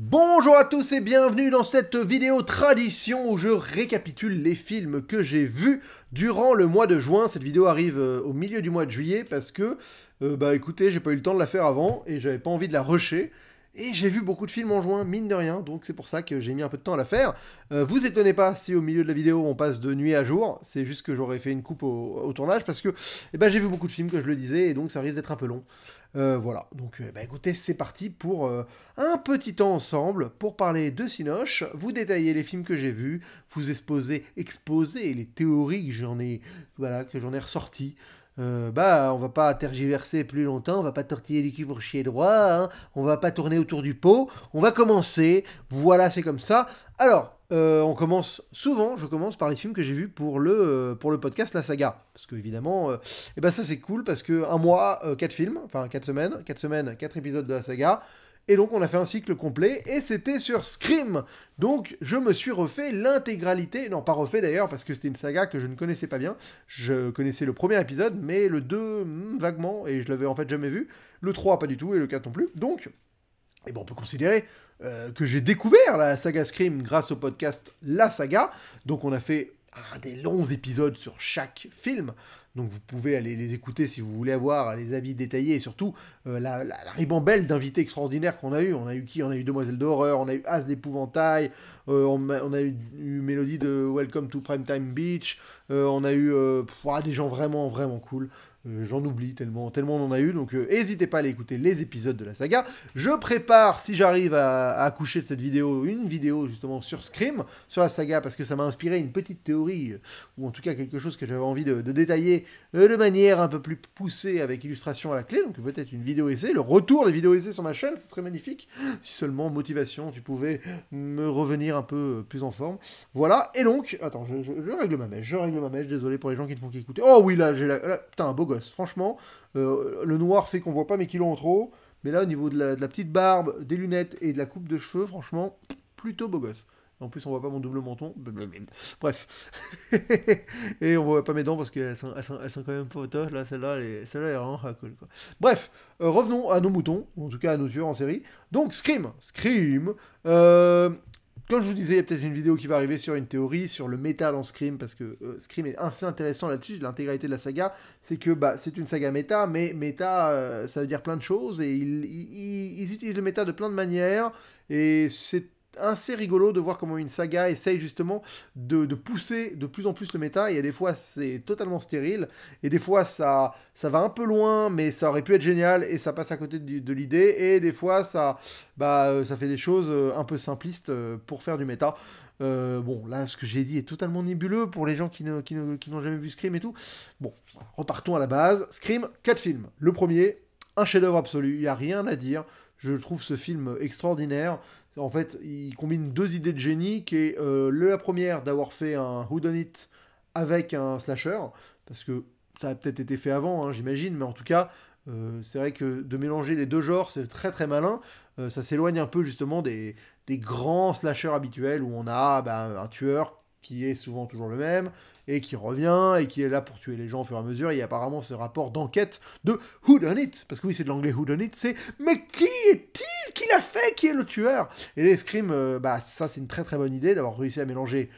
Bonjour à tous et bienvenue dans cette vidéo tradition où je récapitule les films que j'ai vus durant le mois de juin. Cette vidéo arrive euh, au milieu du mois de juillet parce que, euh, bah écoutez, j'ai pas eu le temps de la faire avant et j'avais pas envie de la rusher. Et j'ai vu beaucoup de films en juin, mine de rien, donc c'est pour ça que j'ai mis un peu de temps à la faire. Euh, vous étonnez pas si au milieu de la vidéo on passe de nuit à jour, c'est juste que j'aurais fait une coupe au, tournage parce que eh ben, j'ai vu beaucoup de films, que je le disais, et donc ça risque d'être un peu long. Euh, voilà, donc euh, bah, écoutez, c'est parti pour un petit temps ensemble pour parler de Sinoche, vous détailler les films que j'ai vus, vous exposer, exposer les théories que j'en ai, voilà, que j'en ai ressorties. Euh, bah, on va pas tergiverser plus longtemps, on va pas tortiller les pour chier droit, hein, on va pas tourner autour du pot, on va commencer, voilà, c'est comme ça. Alors, euh, on commence souvent, je commence par les films que j'ai vus pour le, euh, pour le podcast La Saga. Parce que évidemment, et eh ben ça c'est cool parce que un mois, quatre films, enfin quatre semaines, quatre semaines, quatre épisodes de La Saga, et donc on a fait un cycle complet, et c'était sur Scream. Donc je me suis refait l'intégralité, non pas refait d'ailleurs, parce que c'était une saga que je ne connaissais pas bien. Je connaissais le premier épisode, mais le 2 hmm, vaguement, et je l'avais en fait jamais vu. Le 3 pas du tout, et le 4 non plus. Donc, eh bon, on peut considérer euh, que j'ai découvert la saga Scream grâce au podcast La Saga. Donc on a fait un des longs épisodes sur chaque film. Donc vous pouvez aller les écouter si vous voulez avoir les avis détaillés et surtout euh, la, ribambelle d'invités extraordinaires qu'on a eu. On a eu qui? On a eu Demoiselle d'horreur, on a eu As d'épouvantail, euh, on, a eu, Mélodie de Welcome to Primetime Beach, euh, on a eu des gens vraiment vraiment cool. Euh, j'en oublie tellement, tellement on en a eu, donc euh, n'hésitez pas à aller écouter les épisodes de la saga. Je prépare, si j'arrive à, accoucher de cette vidéo, une vidéo justement sur Scream, sur la saga, parce que ça m'a inspiré une petite théorie, euh, ou en tout cas quelque chose que j'avais envie de, détailler de manière un peu plus poussée avec illustration à la clé, donc peut-être une vidéo essai, le retour des vidéos essais sur ma chaîne, ce serait magnifique. Si seulement motivation, tu pouvais me revenir un peu plus en forme. Voilà, et donc, attends, je, règle ma mèche, je règle ma mèche, désolé pour les gens qui ne font qu'écouter. Oh oui, là, j'ai la... Putain, un beau Franchement, euh, le noir fait qu'on voit pas mes kilos en trop. Mais là, au niveau de la, petite barbe, des lunettes et de la coupe de cheveux, franchement, plutôt beau gosse. En plus, on voit pas mon double menton. Bref. et on voit pas mes dents parce qu'elles sont, elles sont, quand même photos. Là, celle-là, elle, celle est vraiment cool. Bref, euh, revenons à nos moutons, en tout cas à nos tueurs en série. Donc, Scream. Scream. Euh, comme je vous disais, il y a peut-être une vidéo qui va arriver sur une théorie sur le méta dans Scream, parce que euh, Scream est assez intéressant là-dessus, l'intégralité de la saga, c'est que bah, c'est une saga méta, mais méta, euh, ça veut dire plein de choses, et ils, ils utilisent le méta de plein de manières, et c'est assez rigolo de voir comment une saga essaye justement de, pousser de plus en plus le méta. Il y a des fois c'est totalement stérile, et des fois ça, ça va un peu loin, mais ça aurait pu être génial et ça passe à côté de, l'idée. Et des fois ça, bah, euh, ça fait des choses euh, un peu simplistes euh, pour faire du méta. bon, là, ce que j'ai dit est totalement nébuleux pour les gens qui, n'ont qui, jamais vu Scream et tout. Bon, repartons à la base. Scream, 4 films. Le premier, un chef-d'œuvre absolu, il n'y a rien à dire. Je trouve ce film extraordinaire. En fait, il combine deux idées de génie, qui est euh, la première d'avoir fait un whodunit avec un slasher, parce que ça a peut-être été fait avant, hein, j'imagine, mais en tout cas, euh, c'est vrai que de mélanger les deux genres, c'est très très malin. Euh, ça s'éloigne un peu justement des, grands slashers habituels où on a bah, un tueur qui est souvent toujours le même, et qui revient, et qui est là pour tuer les gens au fur et à mesure. Il y a apparemment ce rapport d'enquête de Who Done It Parce que oui, c'est de l'anglais Who Done It, c'est Mais qui est-il Qui l'a fait? Qui est le tueur? Et les Scream, euh, bah ça c'est une très très bonne idée d'avoir réussi à mélanger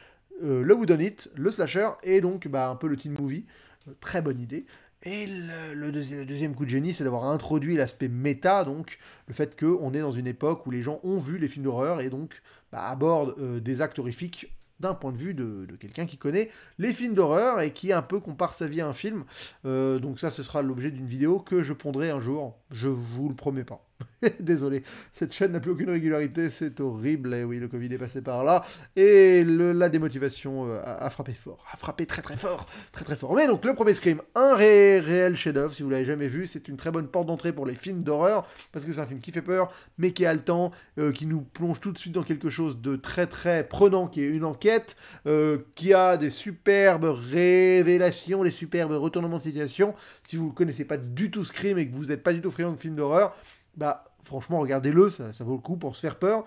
euh, le Who Done It, le slasher, et donc bah, un peu le teen movie. Euh, très bonne idée. Et le, deuxième, coup de génie, c'est d'avoir introduit l'aspect méta, donc le fait qu'on est dans une époque où les gens ont vu les films d'horreur et donc bah, abordent des actes horrifiques d'un point de vue de, quelqu'un qui connaît les films d'horreur et qui un peu compare sa vie à un film. Euh, donc ça, ce sera l'objet d'une vidéo que je pondrai un jour. Je vous le promets pas. Désolé, cette chaîne n'a plus aucune régularité, c'est horrible. Et oui, le Covid est passé par là. Et la démotivation euh, a, frappé fort. A frappé très très fort. Très très fort. Mais donc, le premier Scream, un réel chef-d'œuvre, si vous l'avez jamais vu. C'est une très bonne porte d'entrée pour les films d'horreur. Parce que c'est un film qui fait peur, mais qui est haletant, euh, qui nous plonge tout de suite dans quelque chose de très très prenant, qui est une enquête, euh, qui a des superbes révélations, des superbes retournements de situation. Si vous ne connaissez pas du tout Scream et que vous n'êtes pas du tout de films d'horreur, bah franchement regardez-le, ça, vaut le coup pour se faire peur.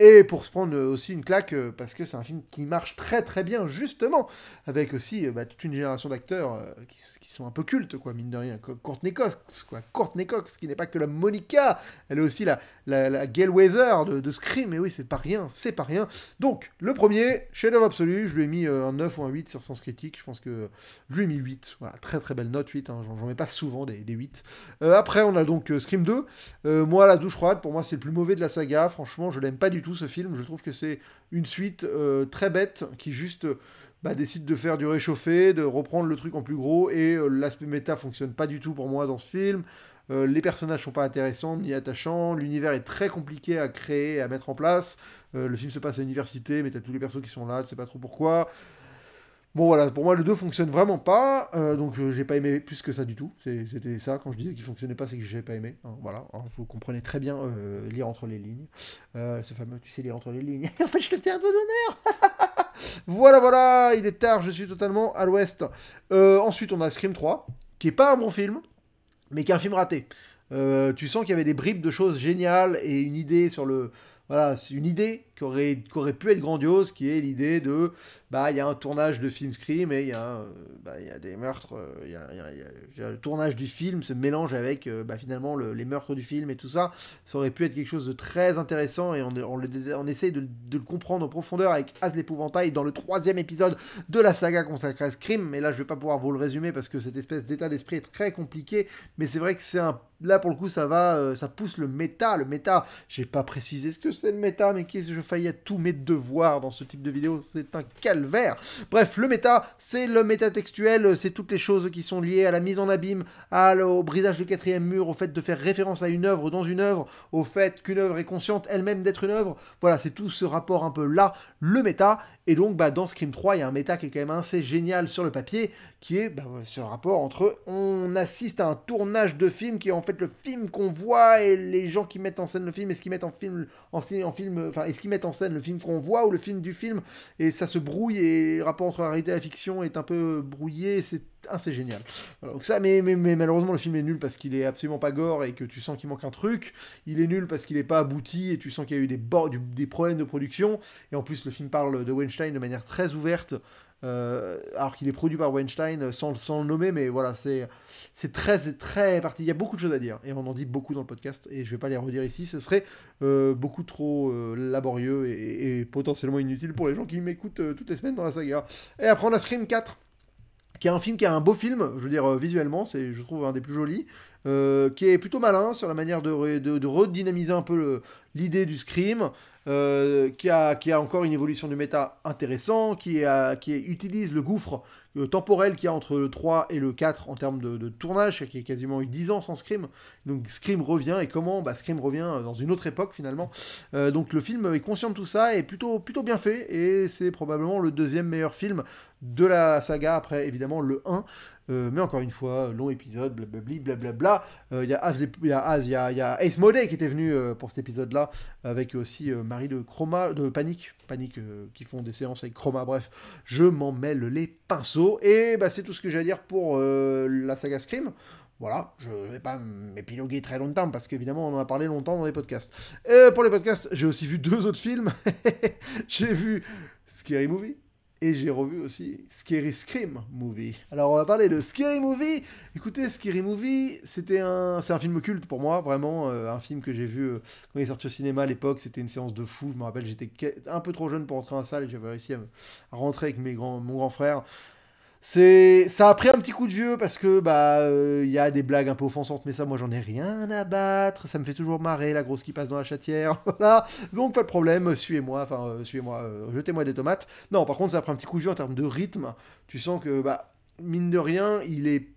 et pour se prendre aussi une claque, euh, parce que c'est un film qui marche très très bien, justement, avec aussi euh, bah, toute une génération d'acteurs euh, sont un peu cultes, quoi, mine de rien. Courtney Cox, quoi. Courtney Cox, qui n'est pas que la Monica, elle est aussi la, la, Weather de, Scream, mais oui, c'est pas rien, c'est pas rien. Donc, le premier, chef-d'œuvre absolu, je lui ai mis un 9 ou un 8 sur Sens Critique, je pense que je lui ai mis 8, voilà, très très belle note, 8, hein, j'en mets pas souvent des, des 8. après, on a donc Scream 2, moi, la douche froide, pour moi, c'est le plus mauvais de la saga, franchement, je l'aime pas du tout, ce film. Je trouve que c'est une suite euh, très bête qui juste bah, décide de faire du réchauffé, de reprendre le truc en plus gros, et euh, l'aspect méta fonctionne pas du tout pour moi dans ce film. Euh, les personnages sont pas intéressants ni attachants, l'univers est très compliqué à créer, à mettre en place. le film se passe à l'université, mais t'as tous les persos qui sont là, tu sais pas trop pourquoi. Bon voilà, pour moi le 2 fonctionne vraiment pas, euh, donc j'ai pas aimé plus que ça du tout. C'était ça, quand je disais qu'il fonctionnait pas, c'est que j'ai pas aimé. Hein, voilà, vous comprenez très bien euh, lire entre les lignes. Euh, ce fameux, tu sais lire entre les lignes. en fait, je te fais un doigt d'honneur Voilà, voilà, il est tard, je suis totalement à l'ouest. ensuite, on a Scream 3, qui est pas un bon film, mais qui est un film raté. tu sens qu'il y avait des bribes de choses géniales et une idée sur le... Voilà, une idée qui aurait, qui aurait pu être grandiose, qui est l'idée de bah il y a un tournage de film Scream et il y, a, euh, bah, y a des meurtres, euh, il y, a, le tournage du film se mélange avec euh, bah, finalement les meurtres du film et tout ça. Ça aurait pu être quelque chose de très intéressant et on, on, essaye de, de, le comprendre en profondeur avec As l'épouvantail dans le troisième épisode de la saga consacrée à Scream. Mais là, je vais pas pouvoir vous le résumer parce que cette espèce d'état d'esprit est très compliqué. Mais c'est vrai que c'est un là pour le coup ça va ça pousse le méta le méta j'ai pas précisé ce que c'est le méta mais qu'est-ce que je faillis à tous mes devoirs dans ce type de vidéo c'est un vert. Bref, le méta, c'est le métatextuel, c'est toutes les choses qui sont liées à la mise en abîme, à, au brisage du quatrième mur, au fait de faire référence à une œuvre dans une œuvre, au fait qu'une œuvre est consciente elle-même d'être une œuvre. Voilà, c'est tout ce rapport un peu là, le méta. Et donc, bah, dans Scream 3, il y a un méta qui est quand même assez génial sur le papier, qui est bah, ce rapport entre on assiste à un tournage de film qui est en fait le film qu'on voit et les gens qui mettent en scène le film, est-ce qu'ils mettent en film, en, en film, enfin, est-ce qu'ils mettent en scène le film qu'on voit ou le film du film, et ça se brouille et le rapport entre la réalité et la fiction est un peu brouillé, c'est assez génial. donc ça, mais, mais, malheureusement le film est nul parce qu'il est absolument pas gore et que tu sens qu'il manque un truc. Il est nul parce qu'il est pas abouti et tu sens qu'il y a eu des, des problèmes de production. Et en plus le film parle de Weinstein de manière très ouverte. Euh, alors qu'il est produit par Weinstein sans, sans le nommer, mais voilà, c'est très très parti. Il y a beaucoup de choses à dire et on en dit beaucoup dans le podcast et je vais pas les redire ici. Ce serait euh, beaucoup trop euh, laborieux et, potentiellement inutile pour les gens qui m'écoutent toutes les semaines dans la saga. Et après on a Scream 4 qui est un film qui a un beau film, je veux dire visuellement, c'est je trouve un des plus jolis, qui est plutôt malin sur la manière de, de, de redynamiser un peu l'idée du scream. Euh, qui, a, qui a encore une évolution du méta intéressant, qui, a, qui utilise le gouffre euh, temporel qu'il y a entre le 3 et le 4 en termes de, tournage, qui a quasiment eu 10 ans sans Scream. Donc Scream revient, et comment? Bah, Scream revient dans une autre époque finalement. Euh, donc le film est conscient de tout ça, et plutôt, plutôt bien fait, et c'est probablement le deuxième meilleur film de la saga, après évidemment le 1. Euh, mais encore une fois, long épisode, blablabli, blablabla. Il y a Az, il y a, y, a Ace Modé qui était venu euh, pour cet épisode-là, avec aussi euh, Marie de Chroma, de Panique, Panique qui font des séances avec Chroma, bref. Je m'en mêle les pinceaux. Et bah, c'est tout ce que j'ai à dire pour la saga Scream. Voilà, je ne vais pas m'épiloguer très longtemps parce qu'évidemment on en a parlé longtemps dans les podcasts. pour les podcasts, j'ai aussi vu deux autres films. j'ai vu Scary Movie, et j'ai revu aussi Scary Scream Movie. Alors on va parler de Scary Movie. Écoutez, Scary Movie, c'était un, c'est un film culte pour moi, vraiment euh, un film que j'ai vu euh, quand il est sorti au cinéma à l'époque. C'était une séance de fou. Je me rappelle, j'étais un peu trop jeune pour entrer en salle et j'avais réussi à, rentrer avec mon grand frère. C'est, ça a pris un petit coup de vieux parce que bah il euh, y a des blagues un peu offensantes, mais ça moi j'en ai rien à battre. Ça me fait toujours marrer la grosse qui passe dans la chatière, voilà. Donc pas de problème, suivez-moi, enfin euh, suivez-moi, euh, jetez-moi des tomates. Non, par contre ça a pris un petit coup de vieux en termes de rythme. Tu sens que bah mine de rien, il est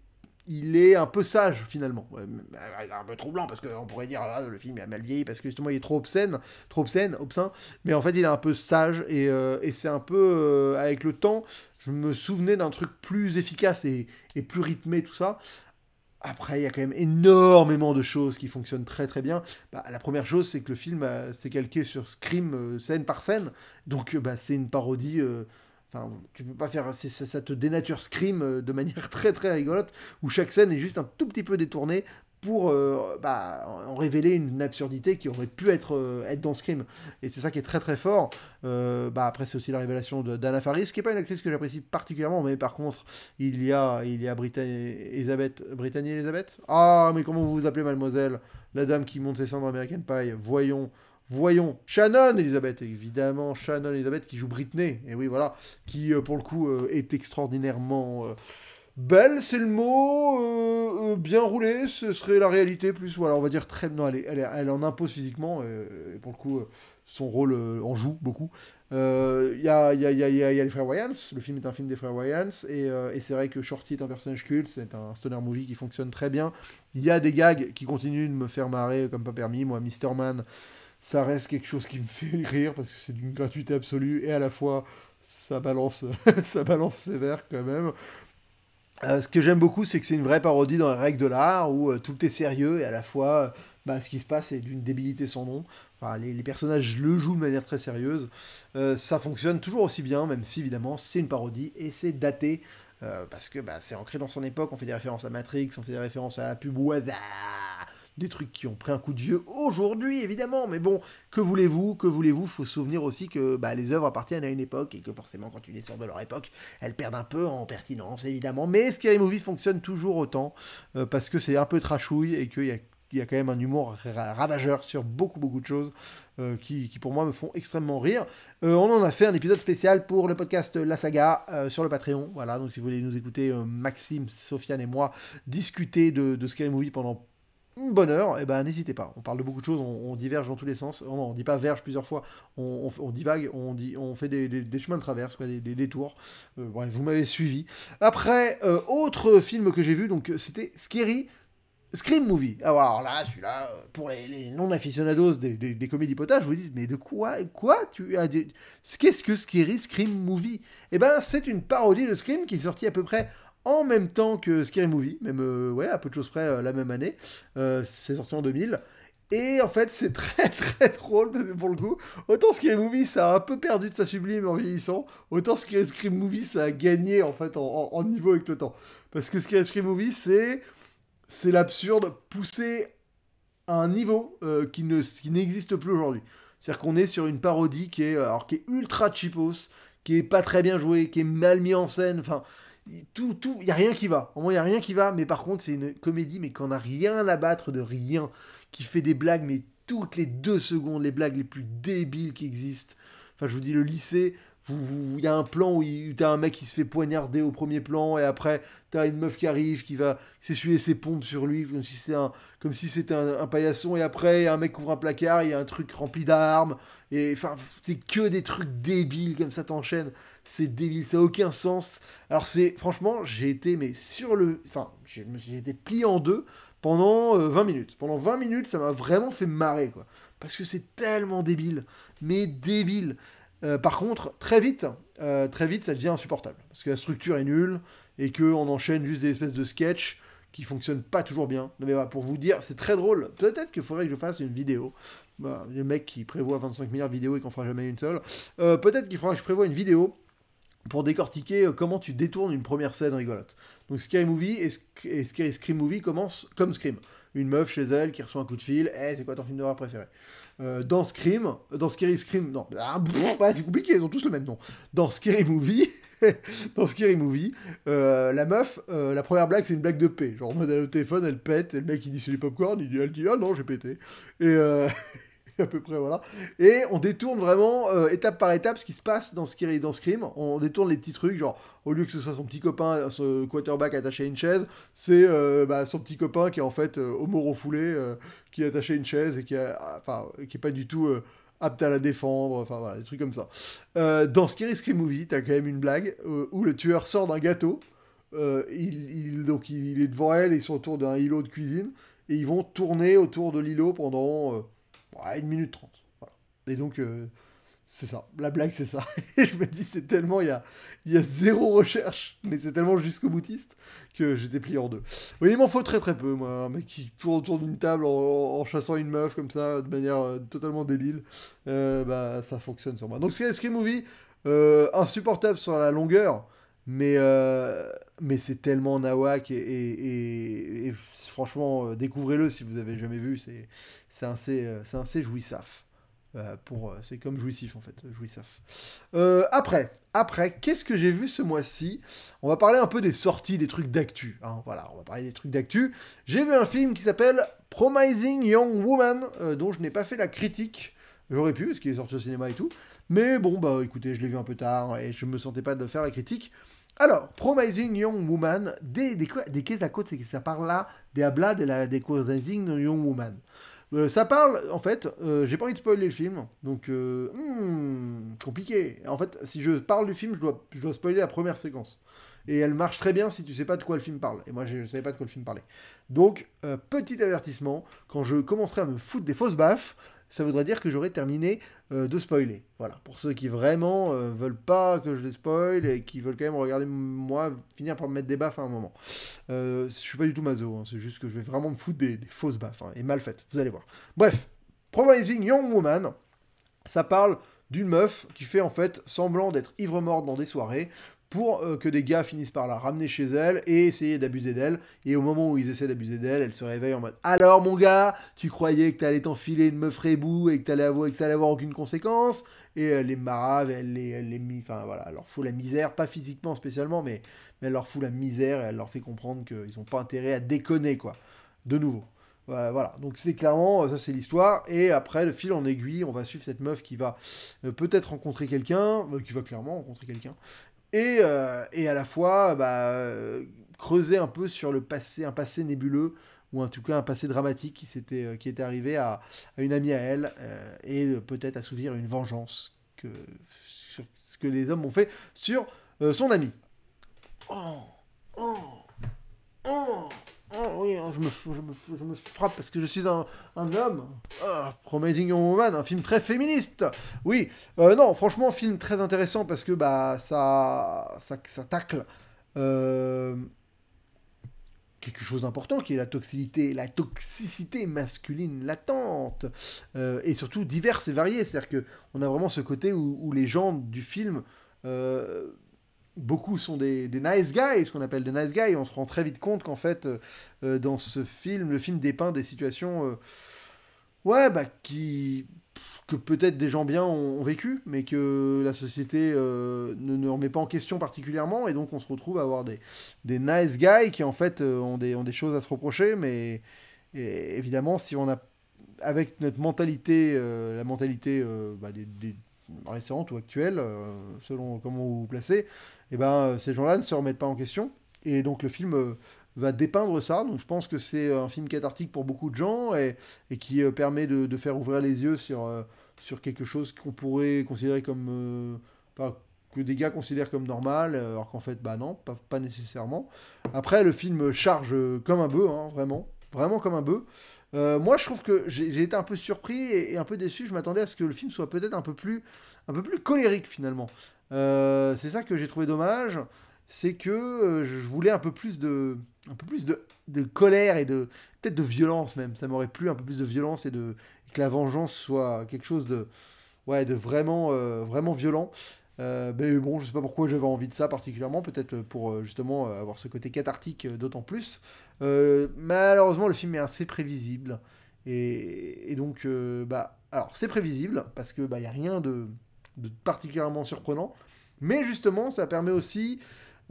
il est un peu sage finalement. un peu troublant parce qu'on pourrait dire ah, le film est mal vieilli parce que justement il est trop obscène, trop obscène, obscène. Mais en fait il est un peu sage et, et c'est un peu avec le temps je me souvenais d'un truc plus efficace et, plus rythmé, tout ça. Après, il y a quand même énormément de choses qui fonctionnent très très bien. Bah, la première chose, c'est que le film s'est calqué sur Scream euh, scène par scène. Donc, euh, bah, c'est une parodie. Euh, enfin, tu peux pas faire. Ça, ça, te dénature Scream de manière très très rigolote, où chaque scène est juste un tout petit peu détournée pour euh, bah, en révéler une absurdité qui aurait pu être, euh, être dans Scream. Et c'est ça qui est très très fort. Euh, bah, après, c'est aussi la révélation d'Anna Faris, qui n'est pas une actrice que j'apprécie particulièrement, mais par contre, il y a, il y a Elizabeth. Elizabeth Ah, mais comment vous vous appelez, mademoiselle? La dame qui monte ses cendres American Pie. Voyons. Voyons, Shannon Elizabeth, évidemment, Shannon Elizabeth qui joue Britney, et oui, voilà, qui pour le coup est extraordinairement Belle, c'est le mot. Euh, euh, bien roulé, ce serait la réalité. Plus, voilà, on va dire très. Non, elle, elle, en impose physiquement. Et, pour le coup, euh, son rôle en joue beaucoup. Il y, a, les frères Wayans. Le film est un film des frères Wayans. Et, et c'est vrai que Shorty est un personnage culte. C'est un stoner movie qui fonctionne très bien. Il y a des gags qui continuent de me faire marrer comme pas permis. Moi, Mr. Man, ça reste quelque chose qui me fait rire parce que c'est d'une gratuité absolue. Et à la fois ça balance, ça balance sévère quand même. Euh, ce que j'aime beaucoup, c'est que c'est une vraie parodie dans les règles de l'art, où euh, tout est sérieux et à la fois, euh, bah, ce qui se passe est d'une débilité sans nom. Les, personnages le jouent de manière très sérieuse. ça fonctionne toujours aussi bien, même si évidemment c'est une parodie et c'est daté. parce que bah, c'est ancré dans son époque, on fait des références à Matrix, on fait des références à Pub des trucs qui ont pris un coup de vieux aujourd'hui, évidemment. Mais bon, que voulez-vous Que voulez-vous? Faut se souvenir aussi que bah, les œuvres appartiennent à une époque et que forcément, quand tu les sors de leur époque, elles perdent un peu en pertinence, évidemment. Mais Scary Movie fonctionne toujours autant euh, parce que c'est un peu trashouille et qu'il y a il y a quand même un humour ravageur sur beaucoup beaucoup de choses euh, qui, qui, pour moi me font extrêmement rire. Euh, on en a fait un épisode spécial pour le podcast La Saga sur le Patreon. Voilà, donc si vous voulez nous écouter, Maxime, Sofiane et moi discuter de, de Scary Movie pendant bonheur, et eh ben n'hésitez pas. On parle de beaucoup de choses, on, diverge dans tous les sens. On, on dit pas verge plusieurs fois, on, divague, on, dit, on fait des, chemins de traverse, des, détours. Euh, vous m'avez suivi. Après, euh, autre film que j'ai vu, donc c'était Scary Scream Movie. Alors là, celui-là, pour les, non-aficionados des, comédies potages, vous dites, mais de quoi Quoi tu as Qu'est-ce que Scary Scream Movie? Eh ben, c'est une parodie de Scream qui est sortie à peu près en même temps que Scary Movie, même euh, à peu de choses près euh, la même année. Euh, c'est sorti en 2000. Et en fait, c'est très très drôle pour le coup, autant Scary Movie ça a un peu perdu de sa sublime en vieillissant, autant Scary Scream Movie ça a gagné en fait en, niveau avec le temps. Parce que Scary Movie c'est c'est l'absurde poussé à un niveau qui n'existe plus aujourd'hui. C'est-à-dire qu'on est sur une parodie qui est alors qui est ultra cheapos, qui est pas très bien jouée, qui est mal mis en scène. Enfin, tout, tout, il y a rien qui va. Au moins, il y a rien qui va. Mais par contre, c'est une comédie, mais qu'on a rien à battre de rien, qui fait des blagues, mais toutes les deux secondes, les blagues les plus débiles qui existent. Enfin, je vous dis, le lycée, il y a un plan où tu as un mec qui se fait poignarder au premier plan et après tu as une meuf qui arrive qui va s'essuyer ses pompes sur lui comme si c'était un comme si c'était un, paillasson et après un mec ouvre un placard il y a un truc rempli d'armes et enfin c'est que des trucs débiles comme ça t'enchaîne c'est débile ça n'a aucun sens. Alors c'est franchement j'ai été mais sur le enfin j'ai été plié en deux pendant 20 euh, minutes. Pendant 20 minutes ça m'a vraiment fait marrer quoi. Parce que c'est tellement débile. Mais débile euh, par contre, très vite, euh, très vite, ça devient insupportable. Parce que la structure est nulle et qu'on enchaîne juste des espèces de sketchs qui fonctionnent pas toujours bien. Mais pour vous dire, c'est très drôle. Peut-être qu'il faudrait que je fasse une vidéo. Bah, le mec qui prévoit 25 milliards de vidéos et qu'on fera jamais une seule. Euh, peut-être qu'il faudra que je prévoie une vidéo pour décortiquer comment tu détournes une première scène rigolote. Donc Scary Movie et, Scream Movie commencent comme Scream. Une meuf chez elle qui reçoit un coup de fil. Eh, c'est quoi ton film d'horreur préféré? Euh, dans Scream, dans Scary Scream, non, ah, c'est compliqué, ils ont tous le même nom. Dans Scary Movie, dans Scary Movie, euh, la meuf, euh, la première blague, c'est une blague de paix. Genre, en mode, elle au téléphone, elle pète, et le mec, il dit c'est du popcorn, il dit, elle dit, ah non, j'ai pété. Et, à peu près, voilà. Et on détourne vraiment euh, étape par étape ce qui se passe dans, Scary, dans Scream. On détourne les petits trucs, genre, au lieu que ce soit son petit copain, ce quarterback attaché à une chaise, c'est euh, bah, son petit copain qui est en fait euh, homo refoulé, qui est attaché à une chaise et qui, a, pas du tout apte à la défendre, enfin voilà, des trucs comme ça. dans Scary Scream Movie, t'as quand même une blague où le tueur sort d'un gâteau, il, donc il, est devant elle, ils sont autour d'un îlot de cuisine, et ils vont tourner autour de l'îlot pendant ouais, 1 minute 30. Voilà. Et donc, euh, c'est ça. La blague, c'est ça. Et je me dis, c'est tellement, il y a, y a zéro recherche, mais c'est tellement jusqu'au boutiste que j'étais plié en deux. Oui, il m'en faut très très peu, moi. Un mec qui tourne autour d'une table en, chassant une meuf comme ça, de manière euh, totalement débile, euh, bah, ça fonctionne sur moi. Donc, Scary Movie, insupportable sur la longueur, mais mais c'est tellement nawak et, franchement, euh, découvrez-le si vous avez jamais vu, c'est assez, c'est assez jouissaf. pour, c'est comme jouissif en fait, jouissaf. après, après, qu'est-ce que j'ai vu ce mois-ci? On va parler un peu des sorties, des trucs d'actu. Hein, voilà, on va parler des trucs d'actu. J'ai vu un film qui s'appelle Promising Young Woman, dont je n'ai pas fait la critique. J'aurais pu, parce qu'il est sorti au cinéma et tout. Mais bon, bah écoutez, je l'ai vu un peu tard et je me sentais pas de faire la critique. Alors, Promising Young Woman, des, des, des, des à côté, ça parle là, des habla de la des Promising Young Woman. Euh, ça parle, en fait, euh, j'ai pas envie de spoiler le film, donc euh, hmm, compliqué. En fait, si je parle du film, je dois, je dois spoiler la première séquence. Et elle marche très bien si tu sais pas de quoi le film parle. Et moi, je ne savais pas de quoi le film parlait. Donc, petit avertissement, quand je commencerai à me foutre des fausses baffes, ça voudrait dire que j'aurais terminé euh, de spoiler. Voilà, pour ceux qui vraiment euh, veulent pas que je les spoil et qui veulent quand même regarder moi finir par me mettre des baffes à un moment. Euh, je suis pas du tout mazo, hein, c'est juste que je vais vraiment me foutre des, fausses baffes, hein, et mal faites, vous allez voir. Bref, Promising Young Woman, ça parle d'une meuf qui fait en fait semblant d'être ivre-morte dans des soirées pour euh, que des gars finissent par la ramener chez elle et essayer d'abuser d'elle. Et au moment où ils essaient d'abuser d'elle, elle se réveille en mode Alors mon gars, tu croyais que t'allais t'enfiler une meuf rébou et que, t'allais avoir, que ça allait avoir aucune conséquence? Et elle les marave, elle les, elle les mit, enfin voilà, elle leur fout la misère, pas physiquement spécialement, mais, mais elle leur fout la misère et elle leur fait comprendre qu'ils n'ont pas intérêt à déconner, quoi. De nouveau. Voilà, donc c'est clairement, ça c'est l'histoire, et après, le fil en aiguille, on va suivre cette meuf qui va euh, peut-être rencontrer quelqu'un, euh, qui va clairement rencontrer quelqu'un, euh, et, à la fois bah, euh, creuser un peu sur le passé, un passé nébuleux, ou en tout cas un passé dramatique qui, euh, était arrivé à, une amie à elle, et peut-être assouvir une vengeance sur ce que les hommes ont fait sur son ami. Oh, oh, oh. Oh oui, hein, je me, frappe parce que je suis un, homme. Ah, Promising Young Woman, un film très féministe. Oui, euh, non, franchement, film très intéressant parce que bah ça, ça, tacle euh, quelque chose d'important qui est la toxicité, la toxicité masculine latente euh, et surtout diverse et variée. C'est-à-dire que on a vraiment ce côté où les gens du film beaucoup sont des, nice guys, ce qu'on appelle des nice guys. On se rend très vite compte qu'en fait, euh, euh, dans ce film, le film dépeint des situations, euh, ouais, bah, que peut-être des gens bien ont, vécu, mais que la société ne, remet pas en question particulièrement, et donc on se retrouve à avoir des, nice guys qui en fait ont, des, ont des choses à se reprocher, mais évidemment, si on a, avec notre mentalité, la mentalité bah, des, récente ou actuelle, selon comment vous vous placez, et eh ben, euh, ces gens-là ne se remettent pas en question. Et donc le film euh, va dépeindre ça. Donc je pense que c'est un film cathartique pour beaucoup de gens et, et qui euh, permet de, faire ouvrir les yeux sur, sur quelque chose qu'on pourrait considérer comme... que des gars considèrent comme normal, alors qu'en fait, bah non, pas, pas, nécessairement. Après, le film charge comme un bœuf, hein, vraiment, vraiment comme un bœuf. Moi, je trouve que j'ai été un peu surpris et, un peu déçu. Je m'attendais à ce que le film soit peut-être un peu plus, un peu plus colérique finalement. Euh, c'est ça que j'ai trouvé dommage, c'est que euh, je voulais un peu plus de, un peu plus de, de colère et de peut-être de violence même. Ça m'aurait plu un peu plus de violence et de que la vengeance soit quelque chose de, ouais, de vraiment, euh, vraiment violent. Mais bon, je sais pas pourquoi j'avais envie de ça particulièrement, peut-être pour justement avoir ce côté cathartique d'autant plus. malheureusement, le film est assez prévisible. Et, donc, bah, alors c'est prévisible parce que bah, a rien de, de particulièrement surprenant. Mais justement, ça permet aussi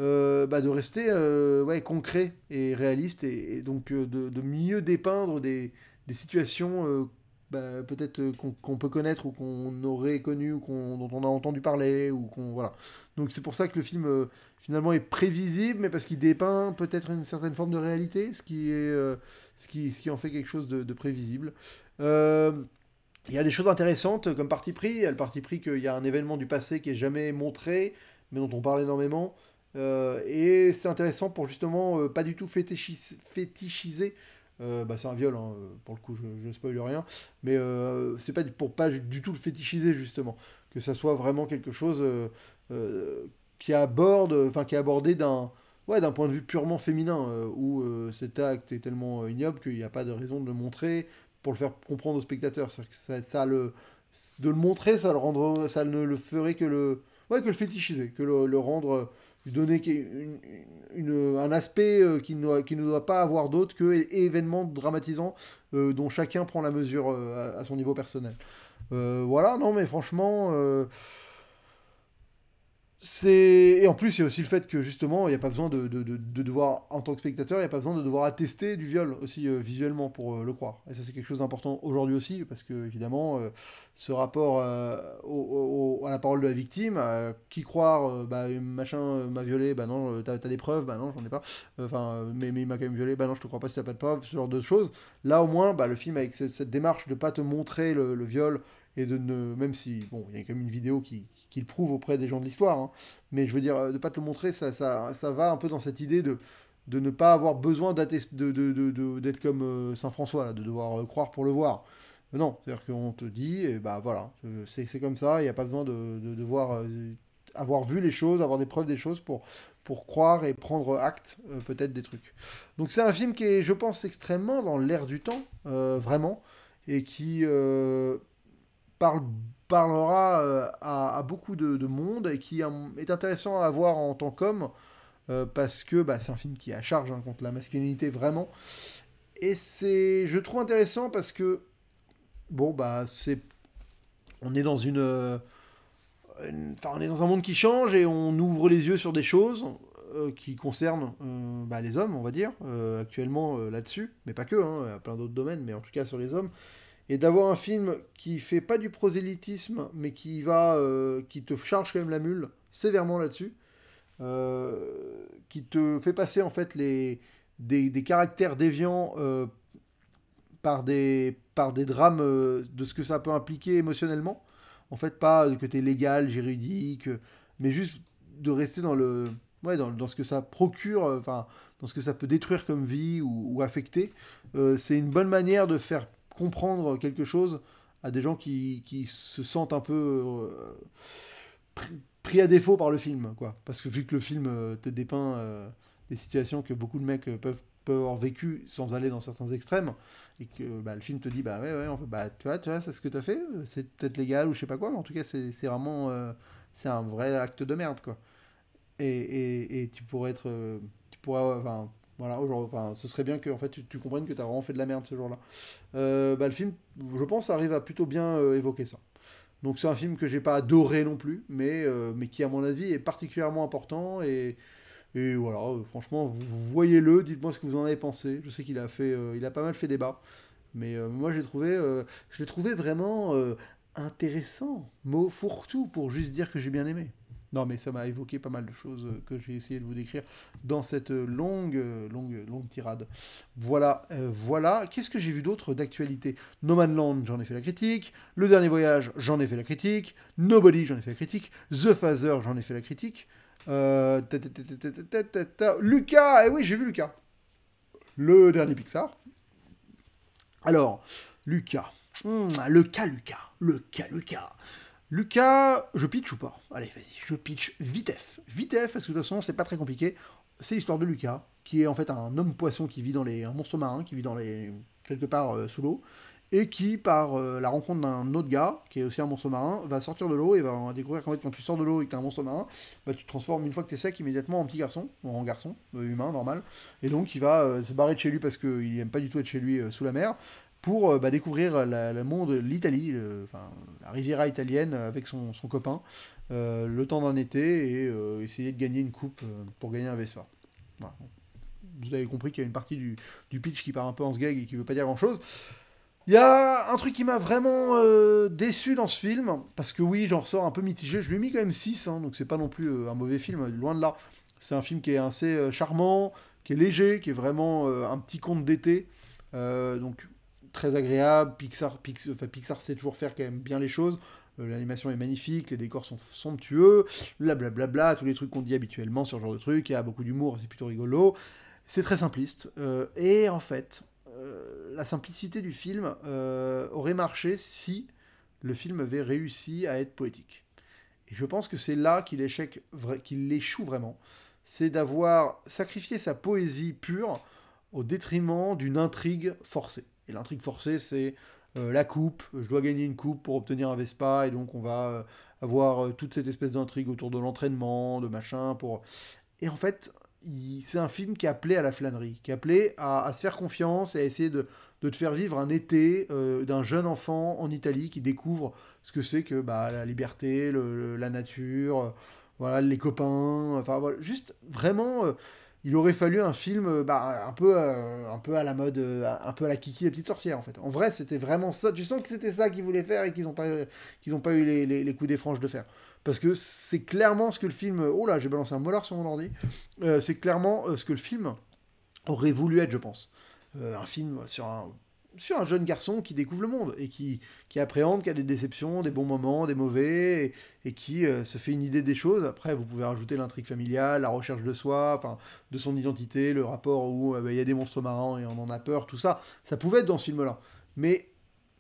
euh, bah, de rester euh, ouais, concret et réaliste et, donc euh, de, mieux dépeindre des, situations bah, peut-être qu'on peut connaître ou qu'on aurait connu ou dont on a entendu parler ou qu'on voilà. Donc c'est pour ça que le film finalement est prévisible, mais parce qu'il dépeint peut-être une certaine forme de réalité, ce qui est qui, ce qui en fait quelque chose de, prévisible. Il y a des choses intéressantes comme parti pris. Il y a le parti pris qu'il y a un événement du passé qui est jamais montré, mais dont on parle énormément. Euh, et c'est intéressant pour justement euh, pas du tout fétichiser. Euh, bah c'est un viol, hein, pour le coup, je, ne spoil rien. Mais c'est pas pour pas du tout le fétichiser justement. Que ça soit vraiment quelque chose qui aborde, enfin qui est abordé d'un ouais, d'un point de vue purement féminin, où cet acte est tellement ignoble qu'il n'y a pas de raison de le montrer, pour le faire comprendre aux spectateurs. Que ça, le, de le montrer, ça, le rendre, ça ne le ferait que le, ouais, que le fétichiser, que le, rendre donner un aspect qui ne, qui ne doit pas avoir d'autre que événements dramatisants dont chacun prend la mesure à, à, son niveau personnel. voilà, non mais franchement et en plus il y a aussi le fait que justement il n'y a pas besoin de, devoir en tant que spectateur il n'y a pas besoin de devoir attester du viol aussi euh, visuellement pour euh, le croire. Et ça c'est quelque chose d'important aujourd'hui aussi parce que évidemment euh, ce rapport à la parole de la victime qui croire bah machin m'a violé bah non t'as as des preuves bah non j'en ai pas. Enfin mais, mais il m'a quand même violé bah non je te crois pas si t'as pas de preuves ce genre de choses. Là au moins bah, le film avec cette, démarche de pas te montrer le, le viol et de ne même si bon il y a quand même une vidéo qui qu'il prouve auprès des gens de l'histoire. Hein. Mais je veux dire, de ne pas te le montrer, ça, ça, ça, va un peu dans cette idée de, de ne pas avoir besoin d'être comme euh, Saint François, de devoir euh, croire pour le voir. non, c'est-à-dire qu'on te dit, et bah voilà, euh, c'est comme ça, il n'y a pas besoin de, devoir avoir vu les choses, avoir des preuves des choses pour, pour croire et prendre acte peut-être des trucs. Donc c'est un film qui est, je pense, extrêmement dans l'air du temps, vraiment, et qui parle parlera euh, à, beaucoup de, monde et qui est intéressant à voir en tant qu'homme euh, parce que bah, c'est un film qui a charge hein, contre la masculinité vraiment. Et c'est, je trouve intéressant parce que bon bah c'est, on est dans une, enfin on est dans un monde qui change et on ouvre les yeux sur des choses euh, qui concernent bah, les hommes, on va dire, actuellement là-dessus, mais pas que, hein, a plein d'autres domaines, mais en tout cas sur les hommes et d'avoir un film qui fait pas du prosélytisme, mais qui va, euh, qui te charge quand même la mule sévèrement là-dessus, euh, qui te fait passer en fait les des, caractères déviants euh, par des par des drames de ce que ça peut impliquer émotionnellement. En fait, pas du côté légal, juridique, mais juste de rester dans le ouais, dans, dans ce que ça procure, enfin dans ce que ça peut détruire comme vie ou affecter. c'est une bonne manière de faire comprendre quelque chose à des gens qui, qui se sentent un peu euh, pris à défaut par le film, quoi. Parce que vu que le film euh, te dépeint euh, des situations que beaucoup de mecs peuvent, peuvent avoir vécues sans aller dans certains extrêmes, et que bah, le film te dit, bah ouais, ouais, bah, tu vois, tu vois c'est ce que tu as fait, c'est peut-être légal ou je sais pas quoi, mais en tout cas, c'est vraiment, c'est un vrai acte de merde, quoi. Et, et, et tu pourrais être, tu pourrais, enfin, voilà, enfin, ce serait bien que en fait, tu, comprennes que tu as vraiment fait de la merde ce jour-là. Euh, bah, le film, je pense, arrive à plutôt bien euh, évoquer ça. Donc c'est un film que j'ai pas adoré non plus, mais, euh, mais qui à mon avis est particulièrement important et, et voilà, franchement, vous voyez-le, dites-moi ce que vous en avez pensé. Je sais qu'il a fait, il a pas mal fait débat, mais moi j'ai trouvé, je l'ai trouvé vraiment intéressant, mot fourre-tout pour juste dire que j'ai bien aimé. Non, mais ça m'a évoqué pas mal de choses euh, que j'ai essayé de vous décrire dans cette longue, euh, longue, longue tirade. Voilà, euh, voilà. Qu'est-ce que j'ai vu d'autre d'actualité? No Man Land, j'en ai fait la critique. Le Dernier Voyage, j'en ai fait la critique. Nobody, j'en ai fait la critique. The Phaser, j'en ai fait la critique. Lucas, eh oui, j'ai vu Lucas. Le dernier Pixar. Alors, Lucas. Hmm, le cas Lucas. Le cas Lucas. Lucas, je pitch ou pas? Allez, vas-y, je pitch vitef. Vitef, parce que de toute façon, c'est pas très compliqué. C'est l'histoire de Lucas, qui est en fait un homme poisson qui vit dans les. un monstre marin, qui vit dans les. quelque part euh, sous l'eau, et qui, par euh, la rencontre d'un autre gars, qui est aussi un monstre marin, va sortir de l'eau et va découvrir qu'en fait, quand tu sors de l'eau et que tu es un monstre marin, bah, tu te transformes une fois que tu es sec immédiatement en petit garçon, ou en garçon, euh, humain, normal. Et donc, il va se barrer de chez lui parce qu'il n'aime pas du tout être chez lui sous la mer, pour euh, bah, découvrir le monde, l'Italie, la Riviera italienne avec son, copain, euh, le temps d'un été et euh, essayer de gagner une coupe pour gagner un vaisseau. Vous avez compris qu'il y a une partie du, pitch qui part un peu en sgeg et qui veut pas dire grand chose. Il y a un truc qui m'a vraiment déçu dans ce film, parce que oui, j'en ressors un peu mitigé. Je lui ai mis quand même 6, hein, donc c'est pas non plus un mauvais film, loin de là. C'est un film qui est assez charmant, qui est léger, qui est vraiment un petit conte d'été. donc très agréable. Pixar, Pixar, Pixar sait toujours faire quand même bien les choses. Euh, l'animation est magnifique, les décors sont somptueux, blablabla, bla, bla, tous les trucs qu'on dit habituellement sur ce genre de trucs. Il y a beaucoup d'humour, c'est plutôt rigolo. C'est très simpliste. Euh, et en fait, euh, la simplicité du film aurait marché si le film avait réussi à être poétique. Et je pense que c'est là qu'il échoue vraiment. C'est d'avoir sacrifié sa poésie pure au détriment d'une intrigue forcée. Et l'intrigue forcée, c'est la coupe, je dois gagner une coupe pour obtenir un Vespa, et donc on va avoir toute cette espèce d'intrigue autour de l'entraînement, de machin, pour... Et en fait, c'est un film qui est appelé à la flânerie, qui est appelé à, se faire confiance et à essayer de, te faire vivre un été d'un jeune enfant en Italie qui découvre ce que c'est que bah, la liberté, la nature, voilà, les copains, enfin voilà, juste vraiment il aurait fallu un film euh, bah, un, peu, euh, un peu à la mode, euh, un peu à la Kiki, les petites sorcières en fait. En vrai, c'était vraiment ça. Tu sens que c'était ça qu'ils voulaient faire et qu'ils n'ont pas, eu les, les, coups des franges de faire. Parce que c'est clairement ce que le film. Oh là, j'ai balancé un molar sur mon ordi. c'est clairement ce que le film aurait voulu être, je pense. un film sur un sur un jeune garçon qui découvre le monde et qui, qui appréhende, qui a des déceptions, des bons moments, des mauvais, et, qui euh, se fait une idée des choses. Après, vous pouvez rajouter l'intrigue familiale, la recherche de soi, de son identité, le rapport où euh, bah, il y a des monstres marins et on en a peur, tout ça. Ça pouvait être dans ce film-là. Mais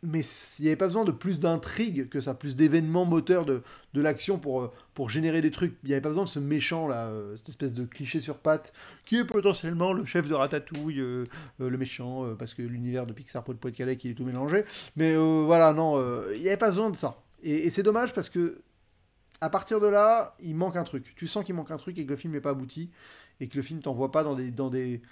mais il n'y avait pas besoin de plus d'intrigue que ça, plus d'événements moteurs de, l'action pour, euh, pour générer des trucs. Il n'y avait pas besoin de ce méchant là, euh, cette espèce de cliché sur pattes, qui est potentiellement le chef de Ratatouille, euh, le méchant, parce que l'univers de Pixar Pot de Calais qui est tout mélangé. Mais voilà, non, il n'y avait pas besoin de ça. Et, et c'est dommage parce que à partir de là, il manque un truc. Tu sens qu'il manque un truc et que le film n'est pas abouti, et que le film t'envoie pas dans des, dans des